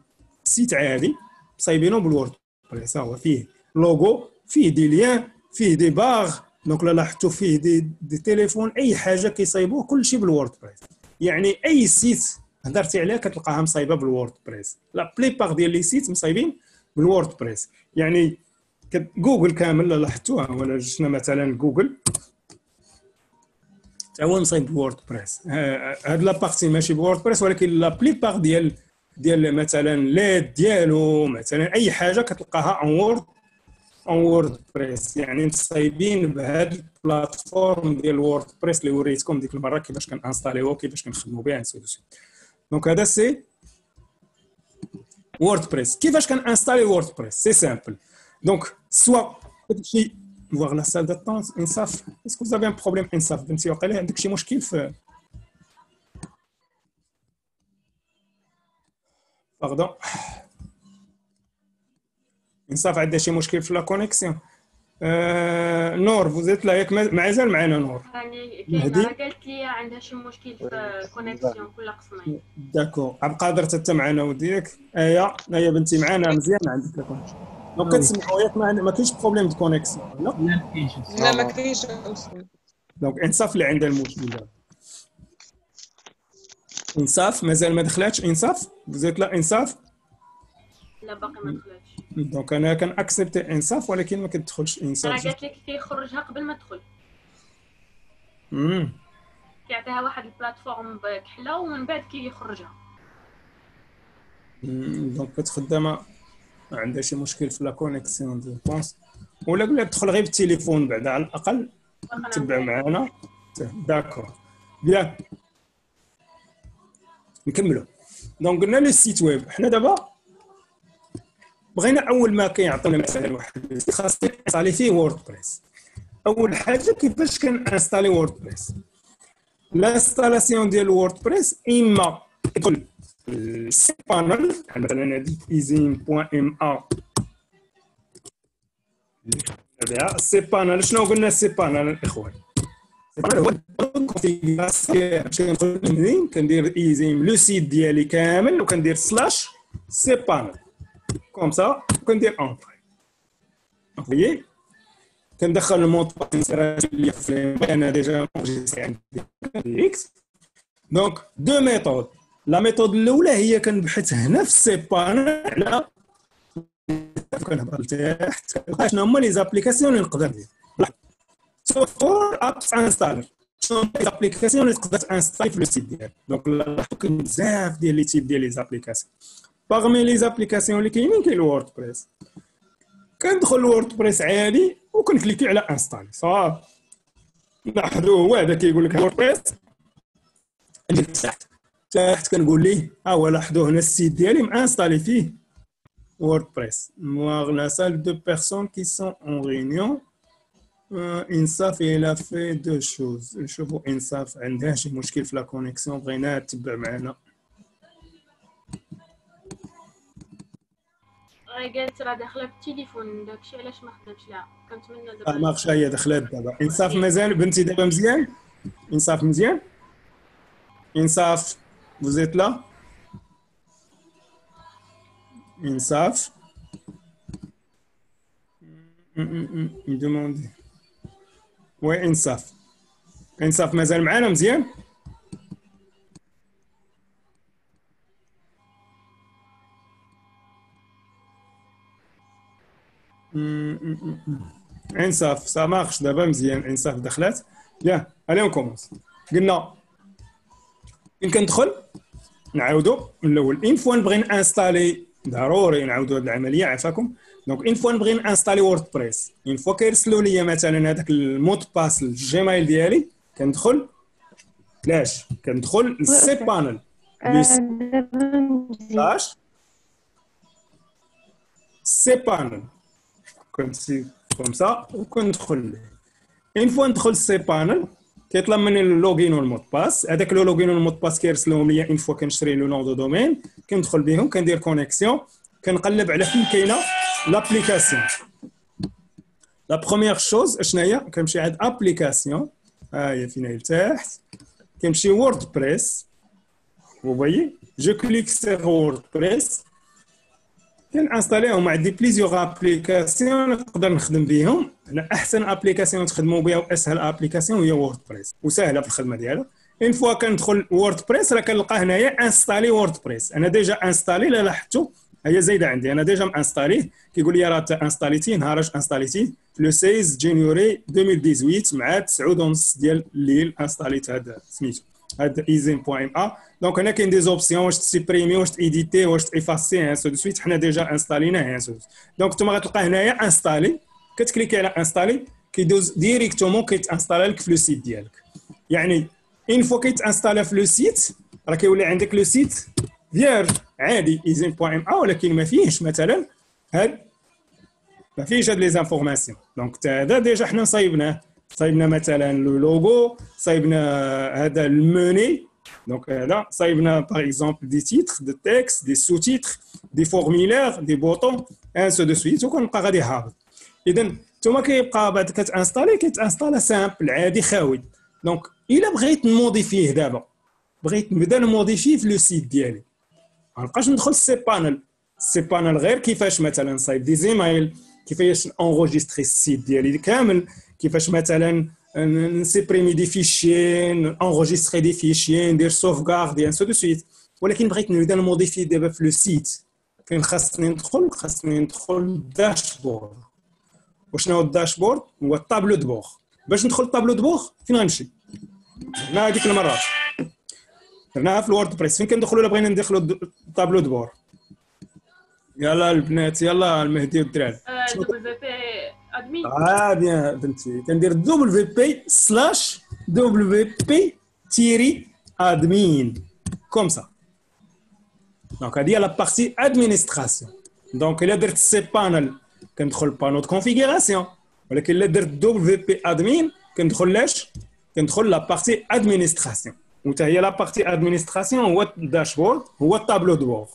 site عادي مصايبينو بال WordPress هو فيه لوغو فيه des liens فيه des pages donc لا لاحظتوا فيه des, des téléphones أي حاجة كيصايبوه كلشي بال WordPress يعني أي site هضرتي عليها كتلقاها مصايبة بال WordPress la plupart ديال les sites مصايبين بال WordPress يعني جوجل كامل لاحظتوها ولا جبنا مثلا جوجل؟ تا هو مصايب ب WordPress هاد la partie ماشي ب WordPress ولكن la plupart ديال ديال مثلا ليد ديالو مثلا أي حاجة كتلقاها en Word en WordPress يعني مصايبين بهاد ال plateforme ديال WordPress اللي وريتكم ديك المرة كيفاش كن installer و كيفاش كنخدموا بها ainsi donc هذا c'est WordPress كيفاش كن installer WordPress c'est simple donc سوا هادشي voir la salle d'attente INSAF. Est-ce que vous avez un problème INSAF? بنتي وقيلا عندك شي مشكل في pardon انصاف عندها شي مشكل في la connexion آه نور vous êtes là ياك مازال معنا نور. يعني كاينة قالت لي عندها شي مشكل في connexion كل قسمين. d'accord. عبقى هضرت حتى معنا وديك. ايا ايا بنتي معنا مزيان عندك la connexion donc كتسمعوا ياك ما كاينش problème de connexion لا؟ لا ما كاينش. donc إنصاف اللي عندها المشكل دابا إنصاف؟ مازال ما دخلاتش إنصاف؟ vous êtes là إنصاف؟ لا باقي ما دخلاتش. donc أنا كن accepter إنصاف ولكن ما كتدخلش إنصاف قالت لك كيخرجها قبل ما تدخل. امم كيعطيها واحد ال plateforme بكحلة ومن بعد كيخرجها. donc كتخدم عندها شي مشكل في la connexion je pense. ولا قول لها تدخل غير بالتليفون بعدا على الأقل تبع معنا d'accord. Bien. نكملوا donc قلنا le site web. حنا دابا بغينا أول ما كيعطينا مثلا واحد خاص installer فيه WordPress أول حاجة كيفاش كن installer WordPress l'installation de WordPress إما تدخل ال cPanel مثلا هذه easy.ma cPanel شنو قلنا سي بانل الاخوان كندير easy.ma le site ديالي كامل وكندير slash cPanel. comme ça وكندير entrer فيي كندخل ال mot de passe أنا déjà عندي accès donc deux méthodes la méthode الاولى هي كنبحث هنا في ال cPanel على كنهبط لتحت شنو هما les applications اللي نقدر ندير Softaculous Apps Installer شنو les applications اللي تقدر ت installer في le site ديالك donc لاحظتوا كاين بزاف ديال les types ديال les applications parmi les applications اللي كاينين كاين ال WordPress كندخل ال WordPress عادي وكن cliquer على installer صافي لاحظوا هو هذا كيقول لك WordPress تحت تحت كنقول ليه ها هو لاحظوا هنا ال site ديالي م installer فيه. Voir la salle de personnes qui sont en réunion. Il a fait deux choses. نشوفوا INSAF عندها شي مشكل في la connexion بغيناها تتبع معنا. قالت راه داخله في التليفون داكشي علاش ما خدمش لها؟ كنتمنى دابا ما خشا هي دخلت دابا. إنصاف مازال. بنتي دابا مزيان؟ إنصاف مزيان؟ إنصاف. فوزيت لا. Il demande. Ouais, INSAF. INSAF مازال معانا؟ مزيان؟ INSAF ça marche دابا مزيان INSAF دخلات. يا allez on commence قلنا فين كندخل؟ نعاودو من الأول. une fois نبغي ن installer ضروري نعاودوا هذه العملية عافاكم donc une fois نبغي ن installer WordPress. une fois كيرسلوا لي مثلا هذاك ال mot de passe لل Gmail ديالي كندخل. علاش؟ كندخل لل cPanel. slash cPanel. كنت comme ça وكندخل une fois ندخل cPanel كيطلب مني ال login وال mot de passe. هذاك le login وال mot de passe كيرسلوهم ليا une fois كنشري le nom de domaine. كندخل بهم كندير connexion كنقلب على فين كاينة l'application la première chose اشنا هي كنمشي عند application ها هي فين هي لتحت كنمشي WordPress. و voilà je clique sur WordPress كن installer هم عندي plusieurs applications نقدر نخدم بهم أحسن application تخدموا بها وأسهل application هي WordPress وسهلة في الخدمة ديالها. une fois كندخل WordPress راه كنلقى هنايا installer WordPress أنا déjà installer لا لاحظتوا هي زايدة عندي. أنا déjà م installer ه كيقول لي راه installer تي نهار installer تي في le 16 January 2018 مع 9 ونص ديال الليل installer ت هذا سميتو. ا donc هنا كاين des options واش ت supprimer واش ت éditer واش ت effacer ainsi de suite حنا déjà installer ناه ainsi donc نتوما غتلقى هنايا installer كت cliquer على installer كيدوز directement كيت installer لك في le site ديالك يعني une fois كيت installer في le site راه كيولي عندك le site vierge عادي ا ولكن ما فيهش مثلا هاد ما فيهش هاد les informations donc هذا déjà حنا صايبناه صايبنا مثلا le logo صايبنا هذا ال menu. donc هذا صايبنا par exemple des titres des textes des sous-titres des formulaires des boutons ainsi de suite وكنبقى غادي هابط اذا نتوما كيبقى بعد كت installer كيت installer simple عادي خاوي donc الا بغيت ن modifier ه دابا بغيت نبدا نموديفيه في لو سيت ديالي ما نبقاش ندخل cPanel cPanel غير كيفاش مثلا نصايب des emails كيفاش enregistrer ال site ديالي. كامل كيفاش مثلا ن supprimer des fichiers enregistrer des fichiers ندير sauvegarde ainsi de suite ولكن بغيت نبدا ن modifier دابا في le site. فين خاصني ندخل؟ خاصني ندخل dashboard وشنو هو ال dashboard هو ال tableau de bord باش ندخل ال tableau de bord فين غنمشي؟ هنا هذيك المرات. درناها في ال WordPress فين كندخلوا الا بغينا ندخلوا ال tableau de bord يلا البنات يلا المهدي والدراري WP admin آه bien بنتي كندير WP slash WP tiret admin comme ça donc هذه هي la partie administration donc الا درت cPanel كندخل panneau de configuration ولكن الا درت WP admin كندخل لاش كندخل la partie administration وتا هي la partie administration هو ال dashboard هو ال tableau de bord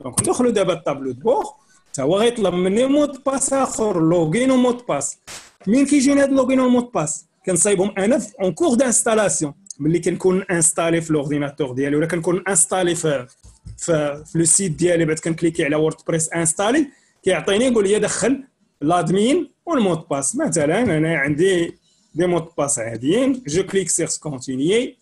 donc ندخلوا دابا ال tableau de bord تا هو غيطلب مني mot de passe اخر login و mot de passe مين كيجيني هاد login و mot de passe كنصايبهم أنا en cours d'installation ملي كنكون installer في l'ordinateur ديالي ولا كنكون installer في في, في le site ديالي بعد كن cliquer على WordPress installer كيعطيني يقول لي دخل l'admin وال mot de passe مثلا أنا عندي des mots de passe عاديين je clique sur continuer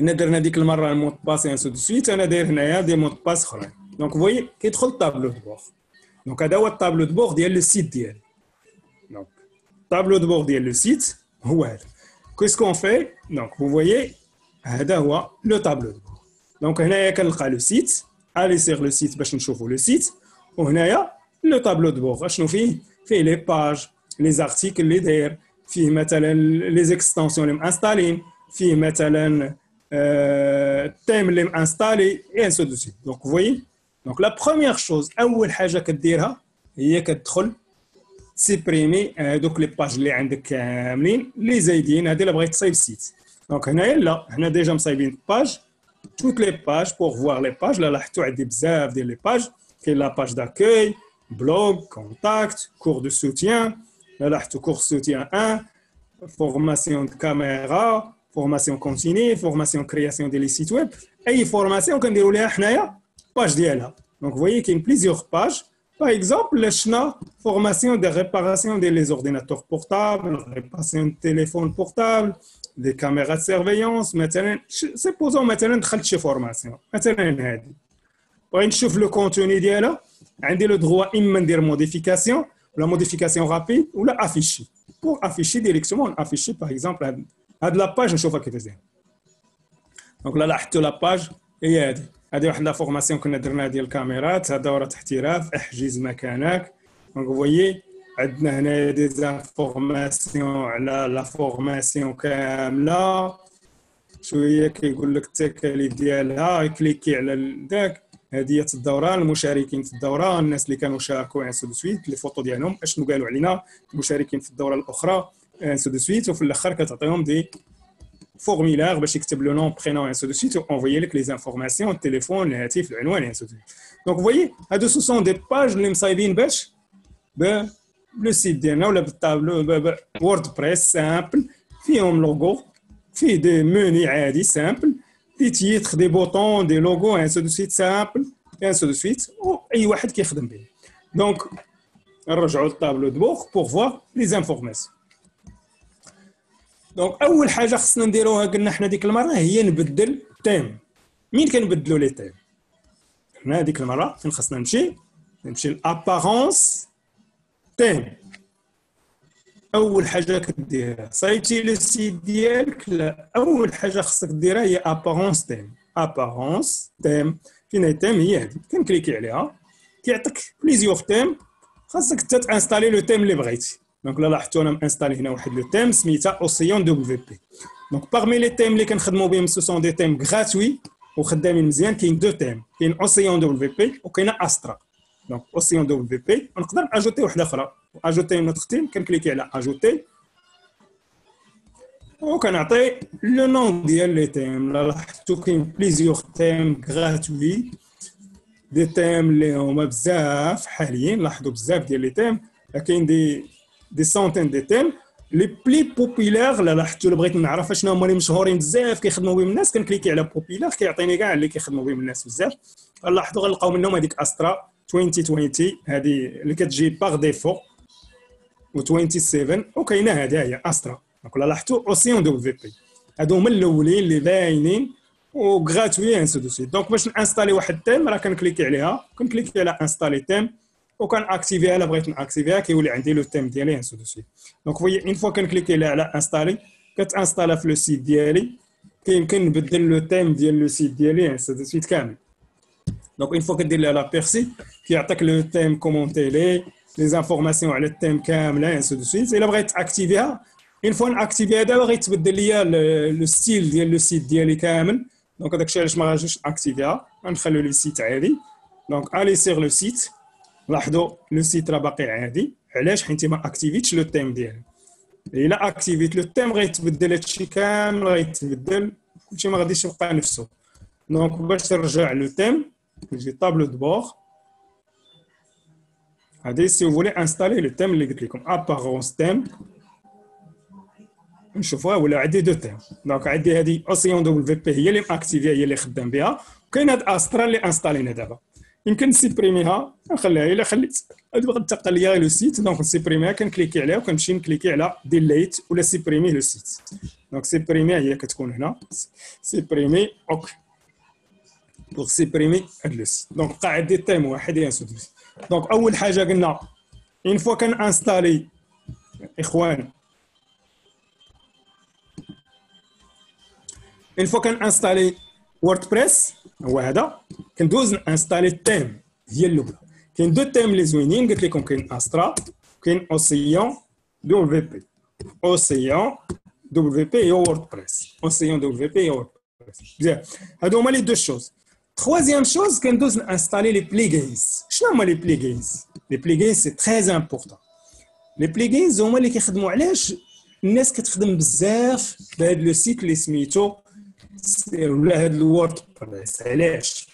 انا درنا ديك المره ال mot de passe ainsi de suite أنا داير هنايا des mots de passe أخرين. donc voyez كيدخل ال tableau de bord donc هذا هو ال tableau de bord ديال le site ديالي. donc ال tableau de bord ديال le site هو هذا. qu'est-ce qu'on fait donc vous voyez هذا هو le tableau de bord donc هنايا كنلقى le site aller sur le site باش نشوفوا le site وهنايا le tableau de bord أشنو فيه؟ فيه les pages les articles اللي داير فيه مثلا les extensions اللي مانستالين فيه مثلا ال thème اللي مانستالي et ainsi de suite donc voyez donc la première chose اول حاجة كديرها هي كتدخل supprimer هذوك les pages اللي عندك كاملين اللي زايدين هذه اللي بغيت تصايب ال site donc هنايا لا هنا déjà مصايبين pages toutes les pages pour voir les pages لا لاحظتوا عندي بزاف ديال les pages كاين la page d'accueil blog contact cours de soutien لا لاحظتوا cours soutien 1 formation de caméra formation continue formation création ديال les sites web et formation كنديروا ليها حنايا page ديالها donc voyez كاين plusieurs pages Par exemple, le CHNA, formation de réparation des ordinateurs portables, réparation de téléphones portables, des caméras de surveillance. Maintenant, supposons maintenant دخلت شي formation مثلا هذه بغيت نشوف le contenu ديالها عندي le droit اما ندير modification ولا modification rapide ولا afficher pour afficher directement afficher par exemple هاد la page نشوفها كيفاش داير donc لا لاحظتوا la page؟ هي هذه هذه واحد la formation كنا درناها ديال الكاميرات. دورة احتراف احجز مكانك. donc voyez عندنا هنا des informations على la formation كاملة. شوية كيقول لك التكاليف ديالها. كليكي على ذاك هديه الدوران المشاركين في الدورة. الناس اللي كانوا شاركوا ainsi de suite. les photos ديالهم. أشنو قالوا علينا؟ المشاركين في الدورة الأخرى. ainsi de suite وفي الآخر كتعطيهم des formulaires باش يكتب le nom prénom ainsi de suite envoyer لك les informations التليفون الهاتف العنوان ainsi de suite donc voyez هادو ce sont des pages اللي مصايبين باش ب le site ديالنا ولا بال tableau WordPress simple فيهم لوغو فيه des menus عادي simple des titres des boutons des logos ainsi de suite simple ainsi de suite اي واحد كيخدم به donc نرجعوا لل tableau de bord pour voir les informations donc أول حاجة خصنا نديروها قلنا حنا ديك المرة هي نبدل thème. مين كنبدلوا les thèmes؟ هنا ديك المرة فين خصنا نمشي؟ نمشي ل apparence thèmes. أول حاجة كديرها. صايبتي le site ديالك لا أول حاجة خصك ديرها هي apparence thèmes. apparence thèmes. فين thèmes؟ هي هذه كنكليكي عليها. كيعطيك plusieurs thèmes خاصك حتى تانستالي le thème اللي بغيتي. donc لا لاحظتوا أنا مانستالي هنا واحد le thème سميتها OceanWP donc parmi les thèmes اللي كنخدموا بهم ce sont des thèmes gratuits وخدامين مزيان كاين deux thèmes كاين اوسيون دبليو في بي وكاين استرا دونك اوسيون دبليو في بي ونقدر اجوتي واحدة أخرى ajouter un autre thème كنكليكي على ajouter وكنعطي le nom ديال les thèmes لاحظتوا كاين plusieurs thèmes gratuits des thèmes اللي هما بزاف حاليين لاحظوا بزاف ديال les thèmes كاين des des centaines de thèmes les plus populaires لا لاحظتوا بغيت نعرف شنو هما اللي مشهورين بزاف كيخدموا بهم الناس كنكليكي على populaires كيعطيني كاع اللي كيخدموا بهم الناس بزاف لاحظوا غنلقاو منهم هذيك Astra 2020 هذه اللي كتجي par défaut و 27 وكاينه هذه هي Astra donc لاحظتوا OceanWP هادو هما الاولين اللي باينين و gratuits ainsi de suite donc باش نانستالي واحد ال thème راه كنكليكي عليها كنكليكي على installer thème وكان اكتيفيها الا بغيت ناكتيفيها كيولي عندي le thème ديالي ainsi de suite donc voyez une fois كنكليكي على installer كتانستالا في le site ديالي كيمكن نبدل le thème ديال le site ديالي ainsi de suite كامل. donc une fois كدير لها l'aperçu كيعطيك le thème كومونتي les les informations على ال thème كاملة ainsi de suite إلا بغيت اكتيفيها une fois ناكتيفيها دابا غيتبدل ليا le style ديال le site ديالي كامل. donc هذاك الشيء علاش ما غاديش اكتيفيها غنخليو le site عادي. donc aller sur le site لاحظوا le site راه باقي عادي. علاش؟ حيت ما اكتيفيتش le thème ديالي إلا اكتيفيت le thème غيتبدل هادشي كامل غيتبدل كلشي ما غاديش يبقى نفسه donc باش ترجع le thème نجي tableau de bord غادي si vous voulez installer le thème اللي قلت لكم. apparence thèmes نشوفوها ولا عندي deux thèmes donc عندي هذه OceanWP هي اللي ماكتيفيا هي اللي خدام بها. وكاين هاد Astra اللي انستالينا دابا. يمكن نسيبريميها. نخليها إلا خليت. بغا تنتقل ليا le site. donc نسيبريميها كنكليكي عليها وكنمشي نكليكي على delete ولا supprimer le site. donc supprimer هي كتكون هنا. supprimer OK pour supprimer هاد le site. donc بقى عندي thème واحد يا سود donc أول حاجة قلنا une fois كان installer إخوان. Une fois كان installer WordPress هو هذا كندوز installer ال thème هي الاولى كاين deux thèmes اللي زوينين قلت لكم كاين Astra كاين اوسيون دبل في بي اوسيون دبل في بي هو ووردبريس اوسيون دبل في بي هو ووردبريس مزيان هادو هما les deux choses troisième chose كندوز installer les plugins شنو هما les plugins les plugins c'est très important les plugins هما اللي كيخدموا علاش الناس كتخدم بزاف بهذا le site اللي سميتو ولا هاد ال WordPress علاش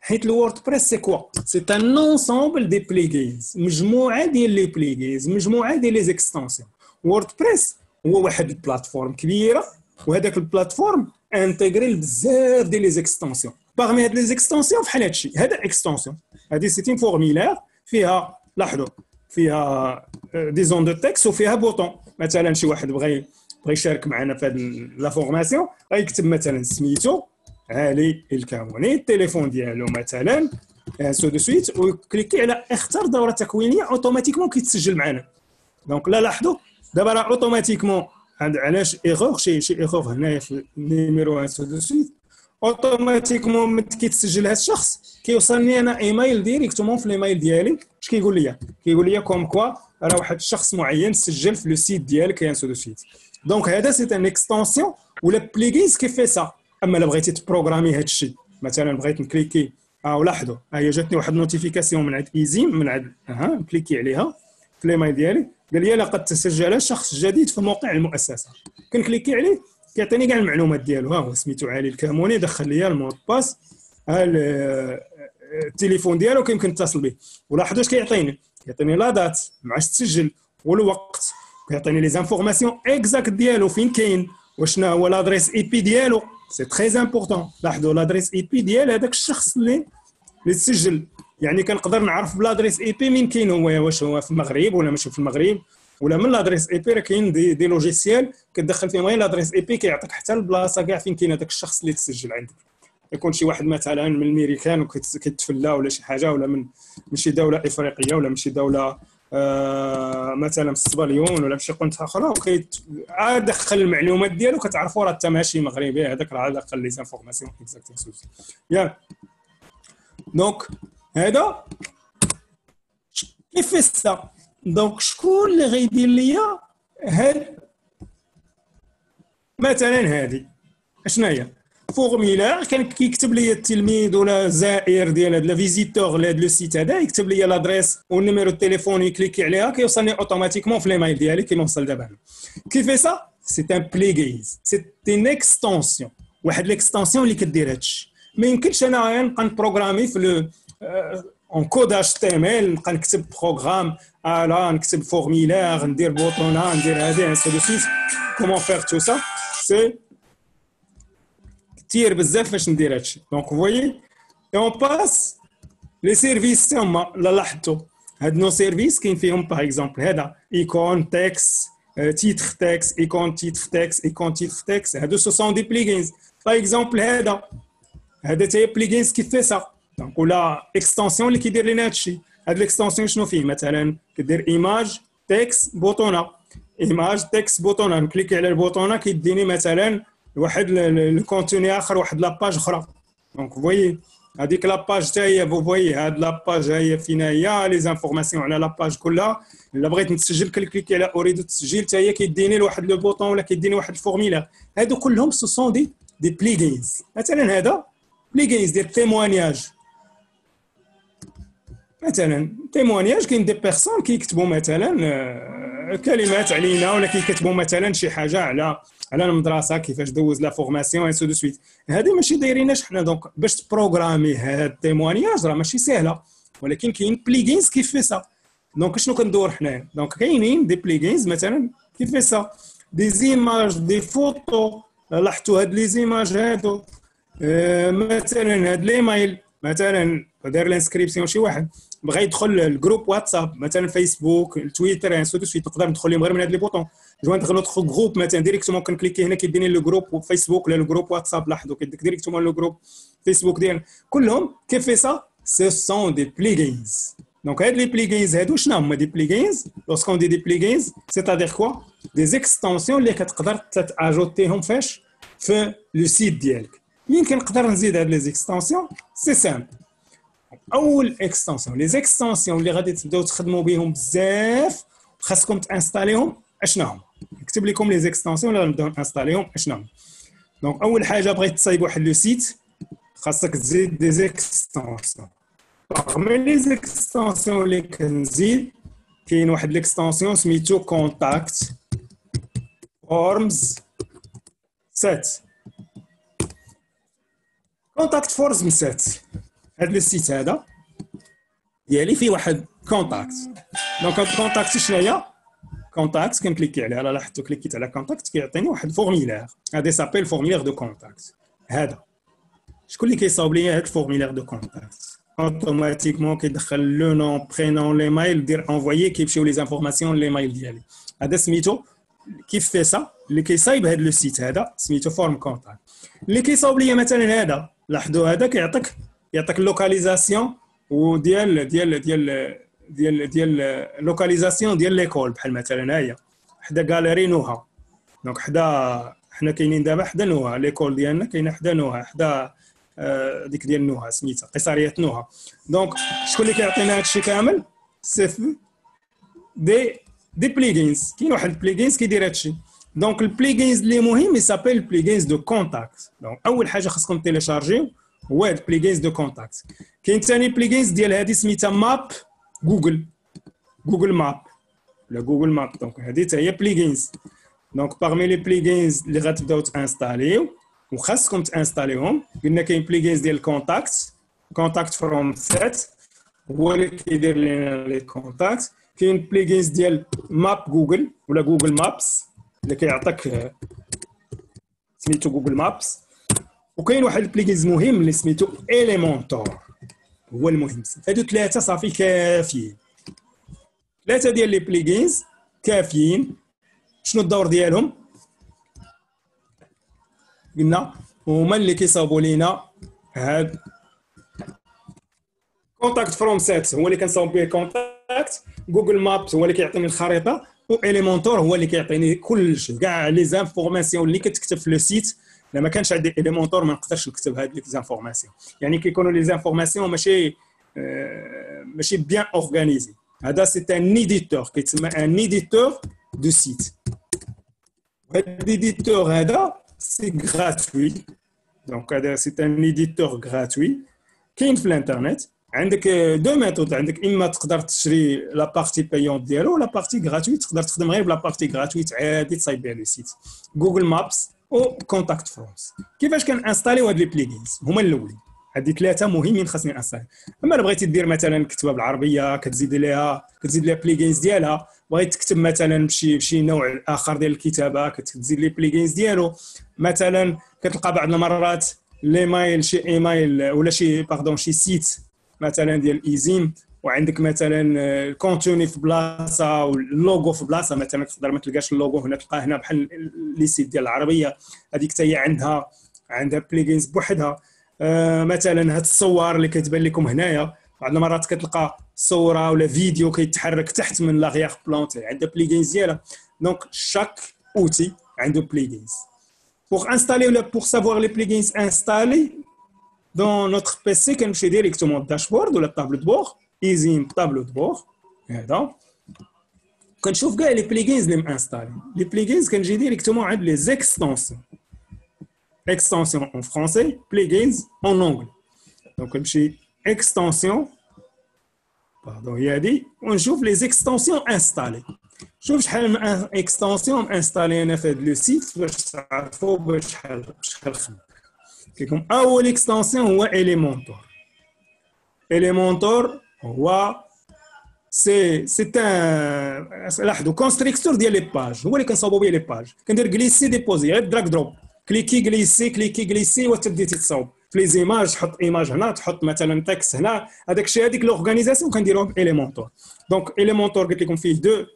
حيت ال WordPress c'est quoi c'est un ensemble des plugins مجموعه ديال les plugins مجموعه ديال les extensions WordPress هو واحد ال plateforme كبيره وهذاك ال plateforme intégré بزاف ديال les extensions parmi هاد les extensions بحال هادشي هذا extension هادي c'est un formulaire فيها لاحظوا فيها des zones de texte وفيها bouton مثلا شي واحد بغى بغى يشارك معنا في هذه la formation. غيكتب مثلا سميتو علي الكاموني التليفون ديالو مثلا ainsi de suite وكليكي على اختار دورة تكوينية automatiquement كيتسجل معنا. donc لا لاحظوا دابا راه automatiquement علاش ايغور شي شي ايغور هنايا في ال numéro 1 ainsi de suite automatiquement ملي كيتسجل هذا الشخص كيوصلني أنا email directement في الايميل ديالي. اش كيقول لي؟ كيقول لي comme quoi راه واحد الشخص معين سجل في le site ديالك يا ainsi de suite donc هذا c'est une extension ولا plugin qui fait ça اما الا بغيتي تبروغرامي هذا الشيء مثلا بغيت نكليكي آه لاحظوا هي جاتني واحد النوتيفيكاسيون من عند ايزيم من عند أها نكليكي عليها في الايميل ديالي قال لي لقد تسجل شخص جديد في موقع المؤسسه كنكليكي عليه كيعطيني كاع المعلومات ديالو ها هو سميتو علي الكاموني دخل لي ال mot de passe ها التليفون ديالو كيمكن نتصل به ولاحظوا اش كيعطيني كيعطيني la date مع التسجل والوقت كيعطيني les informations exactes ديالو فين كاين وشنا هو l'adresse IP ديالو c'est très important لاحظوا l'adresse IP ديال هذاك الشخص اللي اللي تسجل. يعني كنقدر نعرف ب l'adresse IP مين كاين هو واش هو في المغرب ولا ماشي في المغرب ولا من l'adresse IP راه كاين des, des logiciels كتدخل فيهم غير l'adresse IP كيعطيك حتى البلاصة كاع فين كاين هذاك الشخص اللي تسجل عندك. يكون شي واحد مثلا من الميريكان وكيتفلى ولا شي حاجة ولا من من شي دولة إفريقية ولا من شي دولة آه مثلا في السباليون ولا في شي قنت أخرى وكيت عاد دخل المعلومات ديالو كتعرفوا راه ماشي مغربي هذاك راه دخل les informations exactement يا donc هذا qui fait ça؟ donc شكون اللي غيدير ليا هاد مثلا هذه اشنا هي؟ formulaire كان كيكتب لي التلميذ ولا الزائر ديال هذا visiteur لهذا le site هذا يكتب لي l'adresse و ال numéro التليفون يكليكي عليها كيوصلني automatiquement في l'email ديالي كينوصل دابا qui fait ça c'est un plugin c'est une extension واحد l'extension اللي كدير هادشي ما يمكنش أنا نبقى نبروغرامي في le en code HTML نبقى نكتب programme الا نكتب formulaire ندير bouton ندير هذه ainsi de suite comment faire tout ça c'est كثير بزاف باش ندير هادشي donc voyez en bas les services هما لا لاحظتوا هاد nos services كاين فيهم par exemple هذا icône texte titre texte icône titre texte icône titre texte هادو ce sont des plugins par exemple هذا هذا تاهي plugin qui fait ça donc ولا extension اللي كيدير لنا هادشي هاد ال extension شنو فيه مثلا كدير image texte bouton image texte bouton نكليكي على ال bouton كيديني مثلا واحد ال contenu آخر واحد la page أخرى. donc voyez هذيك la page حتى هي فو فوي هاد la page هي فين هي les informations على la page كلها. إلا بغيت نتسجل كليكي على اريد التسجيل حتى هي كيديني لواحد le bouton ولا كيديني واحد ال formulaire هادو كلهم ce sont des des plugins مثلا هذا plugin ديال témoignage مثلا témoignage كاين des personnes كيكتبوا مثلا كلمات علينا ولا كيكتبوا مثلا شي حاجة على على المدرسة كيفاش دوز la formation ainsi de suite هذه ماشي دايريناش حنا donc باش تبروغرامي هاد ال témoignage راه ماشي سهلة ولكن كاين plugin qui fait ça donc شنو كندور حنا؟ donc كاينين des plugins مثلا qui fait ça des images des photos لاحظتوا هاد les images هادو. آه، مثلا هاد l'email مثلا داير ال inscription شي واحد. بغى يدخل ال groupe واتساب مثلا فيسبوك تويتر ainsi de suite نقدر ندخل لهم غير من هاد les boutons. joindre l'autre groupe مثلا directement كنكليكي هنا كيديني le groupe فيسبوك ولا le groupe واتساب لاحظوا كيديك directement le groupe فيسبوك ديال كلهم qui fait ça ce sont des plugins donc هاد les plugins هادو شنو هما des plugins lorsqu'on dit des plugins c'est-à-dire quoi des extensions اللي كتقدر ت ajouter هم فاش؟ في le site ديالك. أول extension les extensions اللي غادي تبداو تخدموا بهم بزاف خاصكم تإنستاليهم اشنا هما نكتب لكم les extensions اللي غنبداو نإنستاليهم اشنا هما donc أول حاجة بغيت تصايب واحد le site خاصك تزيد des extensions parmi les extensions اللي كنزيد كاين واحد l'extension سميتو Contact Forms sept Contact Forms sept هذا ال site هذا ديالي فيه واحد contact donc هاد ال contact شنو هي contact كنكليكي عليها لا لاحظتوا كليكيت على contact كيعطيني واحد formulaire هذا s'appelle formulaire de contact هذا شكون اللي كيصاوب لي هاد ال formulaire de contact automatiquement كيدخل le nom prénom l'email dire envoyer كيمشيو les informations l'email ديالي. هذا سميتو qui fait ça؟ اللي كيصايب هذا le site هذا سميتو form contact اللي كيصاوب لي مثلا هذا لاحظوا هذا كيعطيك يعطيك ال localisation وديال ديال ديال ديال ديال localisation ديال l'école بحال مثلا هي حدا galerie نوها. donc حدا حنا كاينين دابا حدا نوها. l'école ديالنا كاينة حدا نوها. حدا آه، ديك ديال نوها سميتها قيصريه نوها. donc شكون اللي كيعطينا هذا الشيء كامل؟ c'est des des plugins كاين واحد ال plugins كيدير هذا الشيء donc ال plugins اللي مهم s'appelle plugins de contact donc أول حاجة خاصكم تيليشارجيو. هو ال plugins de contact كاين ثاني plugins ديال هذه سميتها Map Google Google Map ولا Google Map donc هذه حتى هي plugins donc parmi les plugins اللي غتبداو تانستاليو وخاصكم تانستاليوهم قلنا كاين plugins ديال contact Contact Form sept هو اللي كيدير لنا les contacts كاين plugins ديال Map Google ولا Google Maps اللي كيعطيك سميتو Google Maps وكاين واحد ال plugins مهم اللي سميتو Elementor. هو المهم. هادو ثلاثة صافي كافيين. ثلاثة ديال les plugins كافيين. شنو الدور ديالهم؟ قلنا هما اللي كيصاوبوا لينا هاد Contact Form sept هو اللي كنصاوب به contact Google Maps هو اللي كيعطيني الخريطة. و Elementor هو اللي كيعطيني كل شيء. كاع les informations اللي كتكتب في le site الا ما كانش عندي Elementor ما نقدرش نكتب هاد les informations. يعني كيكونوا les informations ماشي آه، ماشي bien organisées هذا c'est un éditeur كيتسمى un éditeur de site هذا ال éditeur هذا c'est gratuit donc هذا c'est un éditeur gratuit كاين في الانترنت عندك deux méthodes عندك اما تقدر تشري la partie payante ديالو و la partie gratuite تقدر تخدم غير ب la partie gratuite عادي تصايب بها le site Google Maps و Contact Forms كيفاش كنإنستاليو هاد les plugins هما الأولين. هادي ثلاثة مهمين خاصني installer أما إلا بغيتي دير مثلا كتابه بالعربية كتزيد ليها كتزيد ليها plugins ديالها بغيت تكتب مثلا بشي بشي نوع آخر ديال الكتابة كتزيد les plugins ديالو. مثلا كتلقى بعض المرات l'email شي إيميل ولا شي pardon شي site مثلا ديال EZIM وعندك مثلا ال contenu في بلاصة واللوغو في بلاصة مثلا تقدر ما تلقاش اللوغو هنا تلقاه هنا بحال les sites ديال العربية. هذيك حتى هي عندها عندها plugins بوحدها. آه مثلا هاد الصور اللي كتبان لكم هنايا بعض المرات كتلقى صورة ولا فيديو كيتحرك تحت من l'arrière-plan عندها plugins ديالها. donc chaque outil عنده plugins pour installer ou pour savoir les plugins installés dans notre PC, كنمشي directement ال dashboard ولا ال tableau de bord ايزي tableau de bord هذا كنشوف كاع les plugins اللي مانستالي les plugins كنجي directement عند les extensions extension en français plugins en anglais. Donc كنمشي extension pardon هي هادي ونشوف les extensions installées شوف شحال من extensions installées أنا في هذا le site باش تعرفوا باش شحال شحال خدم كيكون اول extension هو Elementor Elementor هو c'est c'est un لاحظوا constructeur ديال les pages هو اللي كنصاوبوا به les pages كندير glisser déposer غير drag drop cliquer glisser cliquer glisser وتبدي تتصاوب في les images تحط image هنا تحط مثلا texte هنا هذاك الشيء هذيك l'organisation كنديروها ب Elementor donc Elementor قلت لكم فيه deux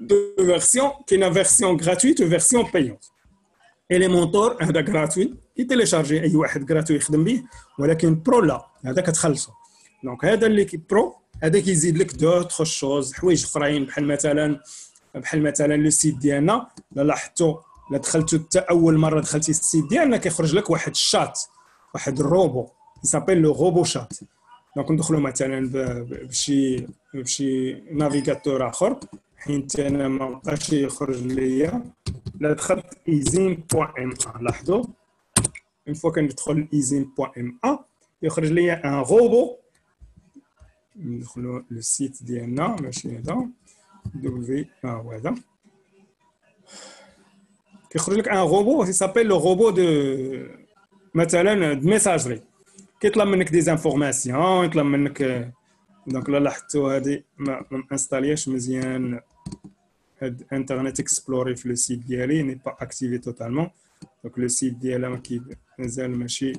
deux versions كاينة version gratuite و version payante Elementor هذا gratuit يتيليشارجي اي واحد gratuit يخدم به ولكن pro لا هذا كتخلصو donc هذا اللي pro هذا كيزيد لك d'autres choses حوايج أخرين بحال مثلا بحال مثلا le site ديالنا. لاحظتوا لا دخلتوا حتى أول مرة دخلتي ال site ديالنا كيخرج لك واحد الشات واحد الروبو s'appelle le robot chat donc ندخلوا مثلا بشي بشي navigateur آخر. حيت أنا ما بقاش يخرج ليا. لا دخلت EZIM point ma لاحظوا une fois كندخل EZIM point ma يخرج ليا un robot ندخلوا لل site ديالنا ماشي هذا W ها هو هذا كيخرج لك un robot s'appelle le robot de مثلا دو ميساجري كيطلب منك دي زانفورماسيون يطلب منك دونك لا لاحظتوا هذه ما انستالياش مزيان هاد انترنت اكسبلوري في لو سيت ديالي ني با اكتيفي توتالمون دونك لو سيت ديالها ما مازال ماشي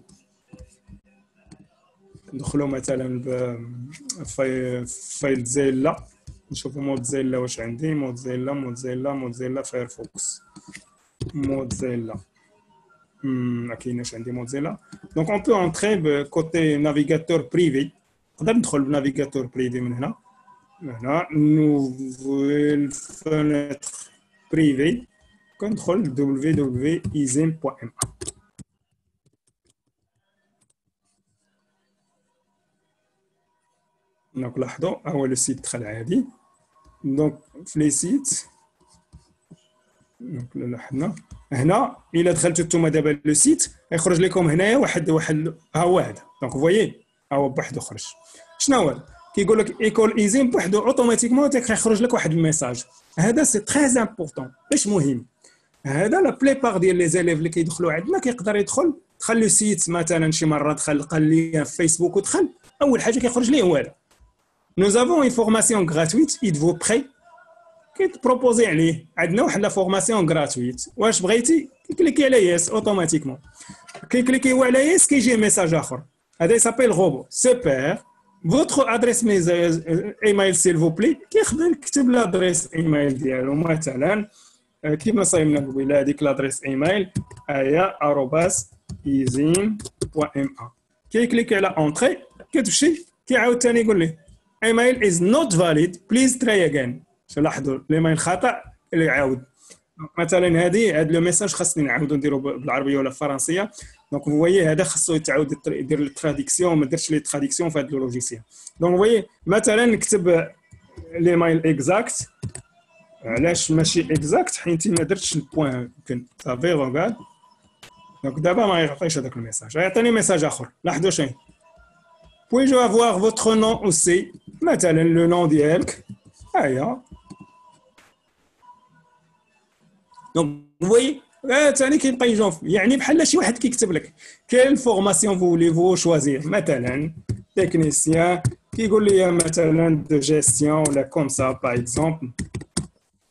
ندخلوا مثلا فايل زيلا نشوفوا موتزيلا واش عندي موتزيلا موتزيلا موتزيلا فايرفوكس. Mozilla ما كايناش عندي Mozilla donc on peut entrer ب côté navigateur privé نقدر ندخل ب navigateur privé من هنا. هنا. nouvelle fenêtre privée كندخل www.izim.ma donc لاحظوا هو le site دخل عادي donc في les sites donc لاحظنا هنا الا دخلتوا نتوما دابا le site يخرج لكم هنايا واحد واحد ها هو هذا donc voyez ها هو بوحدو خرج شنو هو كيقول لك école izim بوحدو automatiquement تيخرج لك واحد ال message هذا c'est très important باش مهم هذا la plupart ديال les élèves اللي كيدخلوا عندنا كيقدر يدخل دخل le site مثلا شي مره دخل قال لي في فيسبوك ودخل اول حاجة كيخرج ليه هو هذا Nous avons une formation gratuite, êtes-vous prêt كيت proposer عليه عندنا واحد la formation gratuite واش بغيتي كي cliquer على يس automatiquement كي cliquer هو على yes كيجي message اخر هذا s'appelle robot super votre adresse email s'il vous plaît كيخدم يكتب l'adresse email ديالو مثلا كيما صايبنا قبيله هذيك l'adresse email هي arobase izim point ma كي cliquer على entrer كتمشي كيعاود ثاني يقول ليه email is not valid please try again. لاحظوا الإيميل خطأ اللي يعاود مثلا هذه هذا le message خاصني نعاودو نديرو بالعربية ولا بالفرنسية. donc voyez هذا خاصو يتعاود يدير ال traduction ما ديرش les traductions في هذا ال logiciel donc voyez مثلا نكتب l'email exact علاش ماشي exact حيت ما درتش ال point يمكن صافي donc دابا ما يعطيش هذاك ال message. يعطيني message آخر. لاحظوا شنو Puis-je avoir votre nom aussi? مثلا le nom ديالك هيا donc voyez ثاني كيبقى يجون يعني بحال شي واحد كيكتب لك كاين formation voulez-vous choisir مثلا technicien كيقول لي مثلا دو جيستيون ولا comme ça par exemple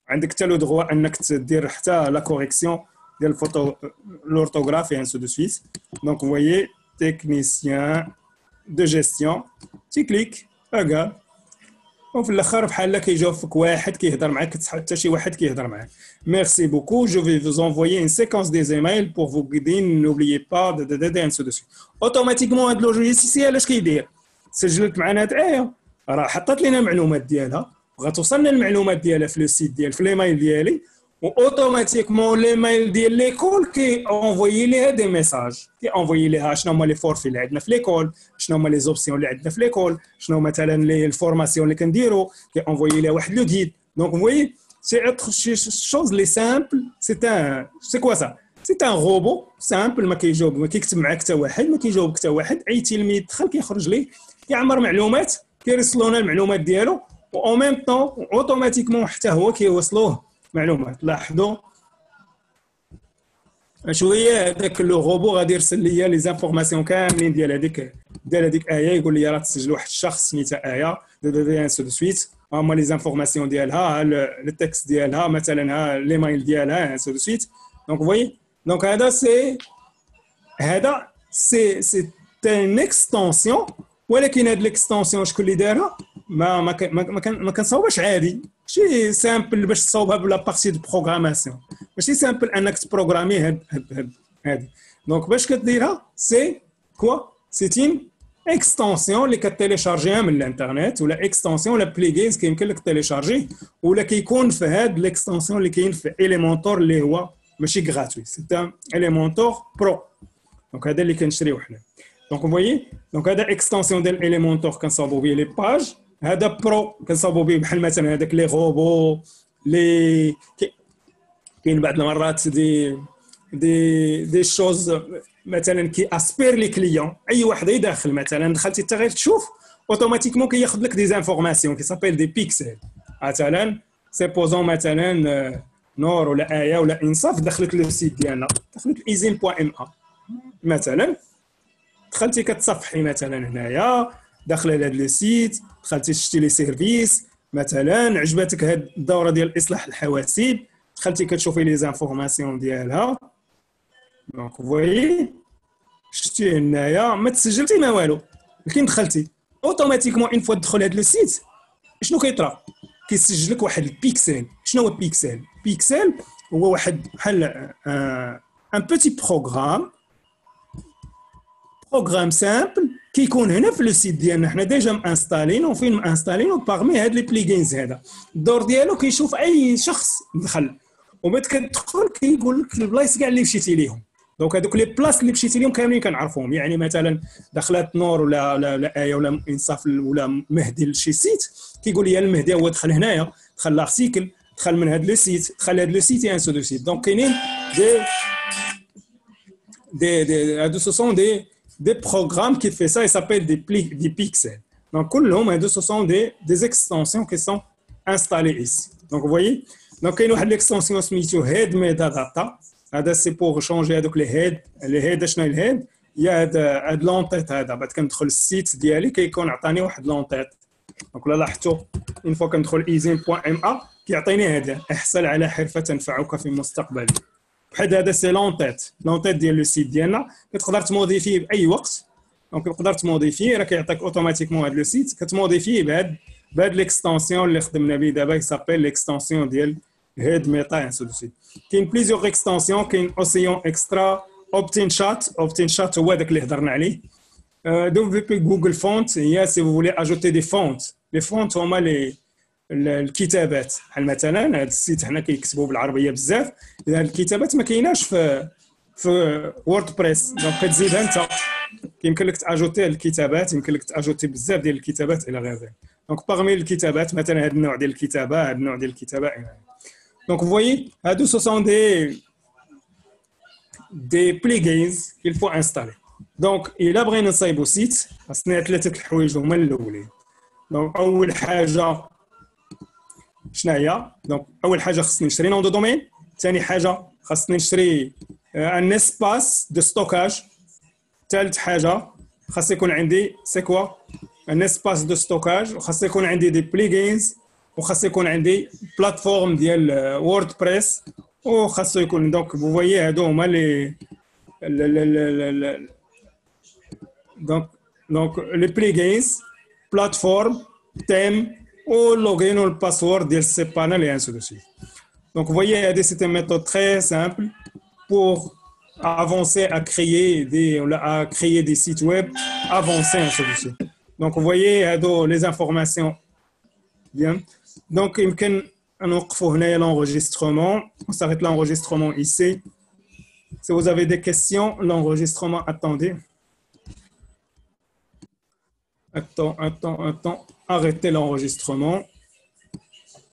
عندك حتى لو دغوا انك تدير حتى لا كوريكسيون ديال الفوتو لورتوغراف اي انسو دو سويس دونك فويي تكنيسيان دو جيستيون تيكليك اكا وفي الآخر بحال كيجاوبك واحد كيهضر معاك حتى شي واحد كيهضر معاك ميرسي بوكو جو في فوز انفويي ان سيكونس دي زيميل بور فو غيدين نوبليي با دي دي دي انسو دو سي اوتوماتيكمون هاد لوجيسيال اش كيدير سجلت معنا هاد الايه راه حطت لنا المعلومات ديالها غتوصلنا المعلومات ديالها في le site ديال في الايميل ديالي و automatiquement les mails ديال l'école كي envoyer ليها des messages كي envoyer ليها شنو هما les forfaits اللي عندنا في l'école شنو هما les options اللي عندنا في l'école شنو مثلا les ال formations اللي كنديرو كي envoyer ليها واحد le guide donc voyez c'est autre شي chose les simple c'est un c'est quoi ça c'est un robot simple ما كيجاوب ما كيكتب معاك حتى واحد ما كيجاوبك حتى واحد اي تلميذ دخل كيخرج ليه كيعمر معلومات كيرسلونا المعلومات ديالو و au même temps automatiquement حتى هو كيوصلوه معلومات. لاحظوا؟ شوية هذاك لو غادي يرسل لي les informations كاملين ديال هذيك ديال هذيك آية يقول لي راه تسجل واحد الشخص سميتها آية de so de suite هما les informations ديالها ال texte ديالها مثلا ها les mails ديالها so de suite donc voyez donc هذا c'est هذا c'est c'est une extension ولكن هاد l'extension شكون اللي دارها؟ ما ما ما ما كنصاوبش عادي. ماشي simple باش تصاوبها ب la partie de programmation ماشي simple انك ت programmer هاد هاد هادي donc باش كديرها c'est quoi c'est une extension اللي كت télécharger ها من الانترنت ولا extension ولا plugins كيمكن لك télécharger ولا كيكون في هاد l'extension اللي كاين في Elementor اللي هو ماشي gratuit c'est un Elementor Pro donc هذا اللي كنشريو حنا. donc voyez donc هذا extension ديال Elementor كنصاوبو به les pages هذا pro كنصاوبو به بحال مثلا هذاك لي روبو لي كاين بعض المرات دي دي دي شوز مثلا كي aspirer les clients أي واحد يدخل مثلا دخلتي انت غير تشوف automatiquement كياخذ لك des informations qui s'appellent des pixels مثلا supposons مثلا نور ولا آية ولا إنصاف دخلت le site ديالنا. دخلت izim point ma مثلا دخلتي كتصفحي مثلا هنايا داخلة لهاد le site دخلتي شفتي les services مثلا عجبتك هاد الدورة ديال إصلاح الحواسيب دخلتي كتشوفي les informations ديالها. donc voyez شتي هنايا ما تسجلتي ما والو. ولكن دخلتي automatiquement une fois تدخل هاد le site شنو كيطرا؟ كيسجل لك واحد البيكسل. شنو هو ال pixel؟ pixel هو واحد بحال un petit programme programme simple كيكون هنا في le site ديالنا حنا déjà م installer ين وفين م installer ين parmi هاد les plugins هذا الدور ديالو كيشوف اي شخص دخل ومن كتدخل كيقول لك البلايص كاع اللي مشيتي ليهم donc هذوك les places اللي مشيتي لهم كاملين كنعرفوهم يعني مثلا دخلت نور ولا ولا, ولا إيه ولا انصاف ولا مهدي لشي site كيقول لي المهدي هو دخل هنايا دخل l'article دخل من هذا le site دخل هذا le site ainsi de suite donc كاينين des des des هادو ce sont des programmes qui font ça, ils s'appellent des, des pixels. Donc, ce sont des, des extensions qui sont installées ici. Donc, vous voyez Donc, il y a une extension qui Head Metadata. C'est pour changer les head, les head, les head. Il y a de l'entête. Quand tu le site, il y a de l'entête. Donc, là, une fois qu'on trouve easy.ma, qui a هذا احصل على حرفه تنفعك في مستقبلك بحال هذا c'est l'entête. l'entête ديال le site ديالنا. كتقدر ت modifi يه بأي وقت. donc تقدر ت modifi يه. راه كيعطيك automatiquement هذا le site. كت modifi يه بهاد بهاد l'extension اللي خدمنا به دابا. il s'appelle l'extension ديال Head Meta ainsi de suite كاين plusieurs extensions كاين Ocean Extra Optin Chat Optin Chat هو داك اللي هضرنا عليه. دو في بي Google Font et si vous voulez ajouter des fonts les fonts هما لي الكتابات. بحال مثلا هذا ال site حنا كيكتبوا بالعربية بزاف هذه الكتابات ما كايناش في في WordPress. donc كتزيدها انت. يمكن لك ت ajouter الكتابات يمكن لك ت ajouter بزاف ديال الكتابات إلى غير ذلك. donc parmi الكتابات مثلا هذا النوع ديال الكتابة هذا النوع ديال الكتابة إلى donc vous voyez هادو ce sont des des plugins qu'il faut installer donc إلا بغينا نصايبو site خاصنا ثلاثة الحوايج هما الأولين. donc أول حاجة شنو هي؟ donc أول حاجة خصني نشري nom de domaine ثاني حاجة خصني نشري un espace de stockage ثالث حاجة خاص يكون عندي c'est quoi un espace de stockage وخاص يكون عندي des plugins وخاص يكون عندي plateforme ديال WordPress وخاصو يكون donc vous voyez هادو هما لي donc donc les plugins plateforme thème au login ou le password de cPanel et ainsi de suite. Donc, vous voyez, c'est une méthode très simple pour avancer à créer des, à créer des sites web avancés, ainsi de suite. Donc, vous voyez, les informations. Bien. Donc, il y a l'enregistrement. On s'arrête l'enregistrement ici. Si vous avez des questions, l'enregistrement, attendez. Attends, attends, attends arrêter l'enregistrement.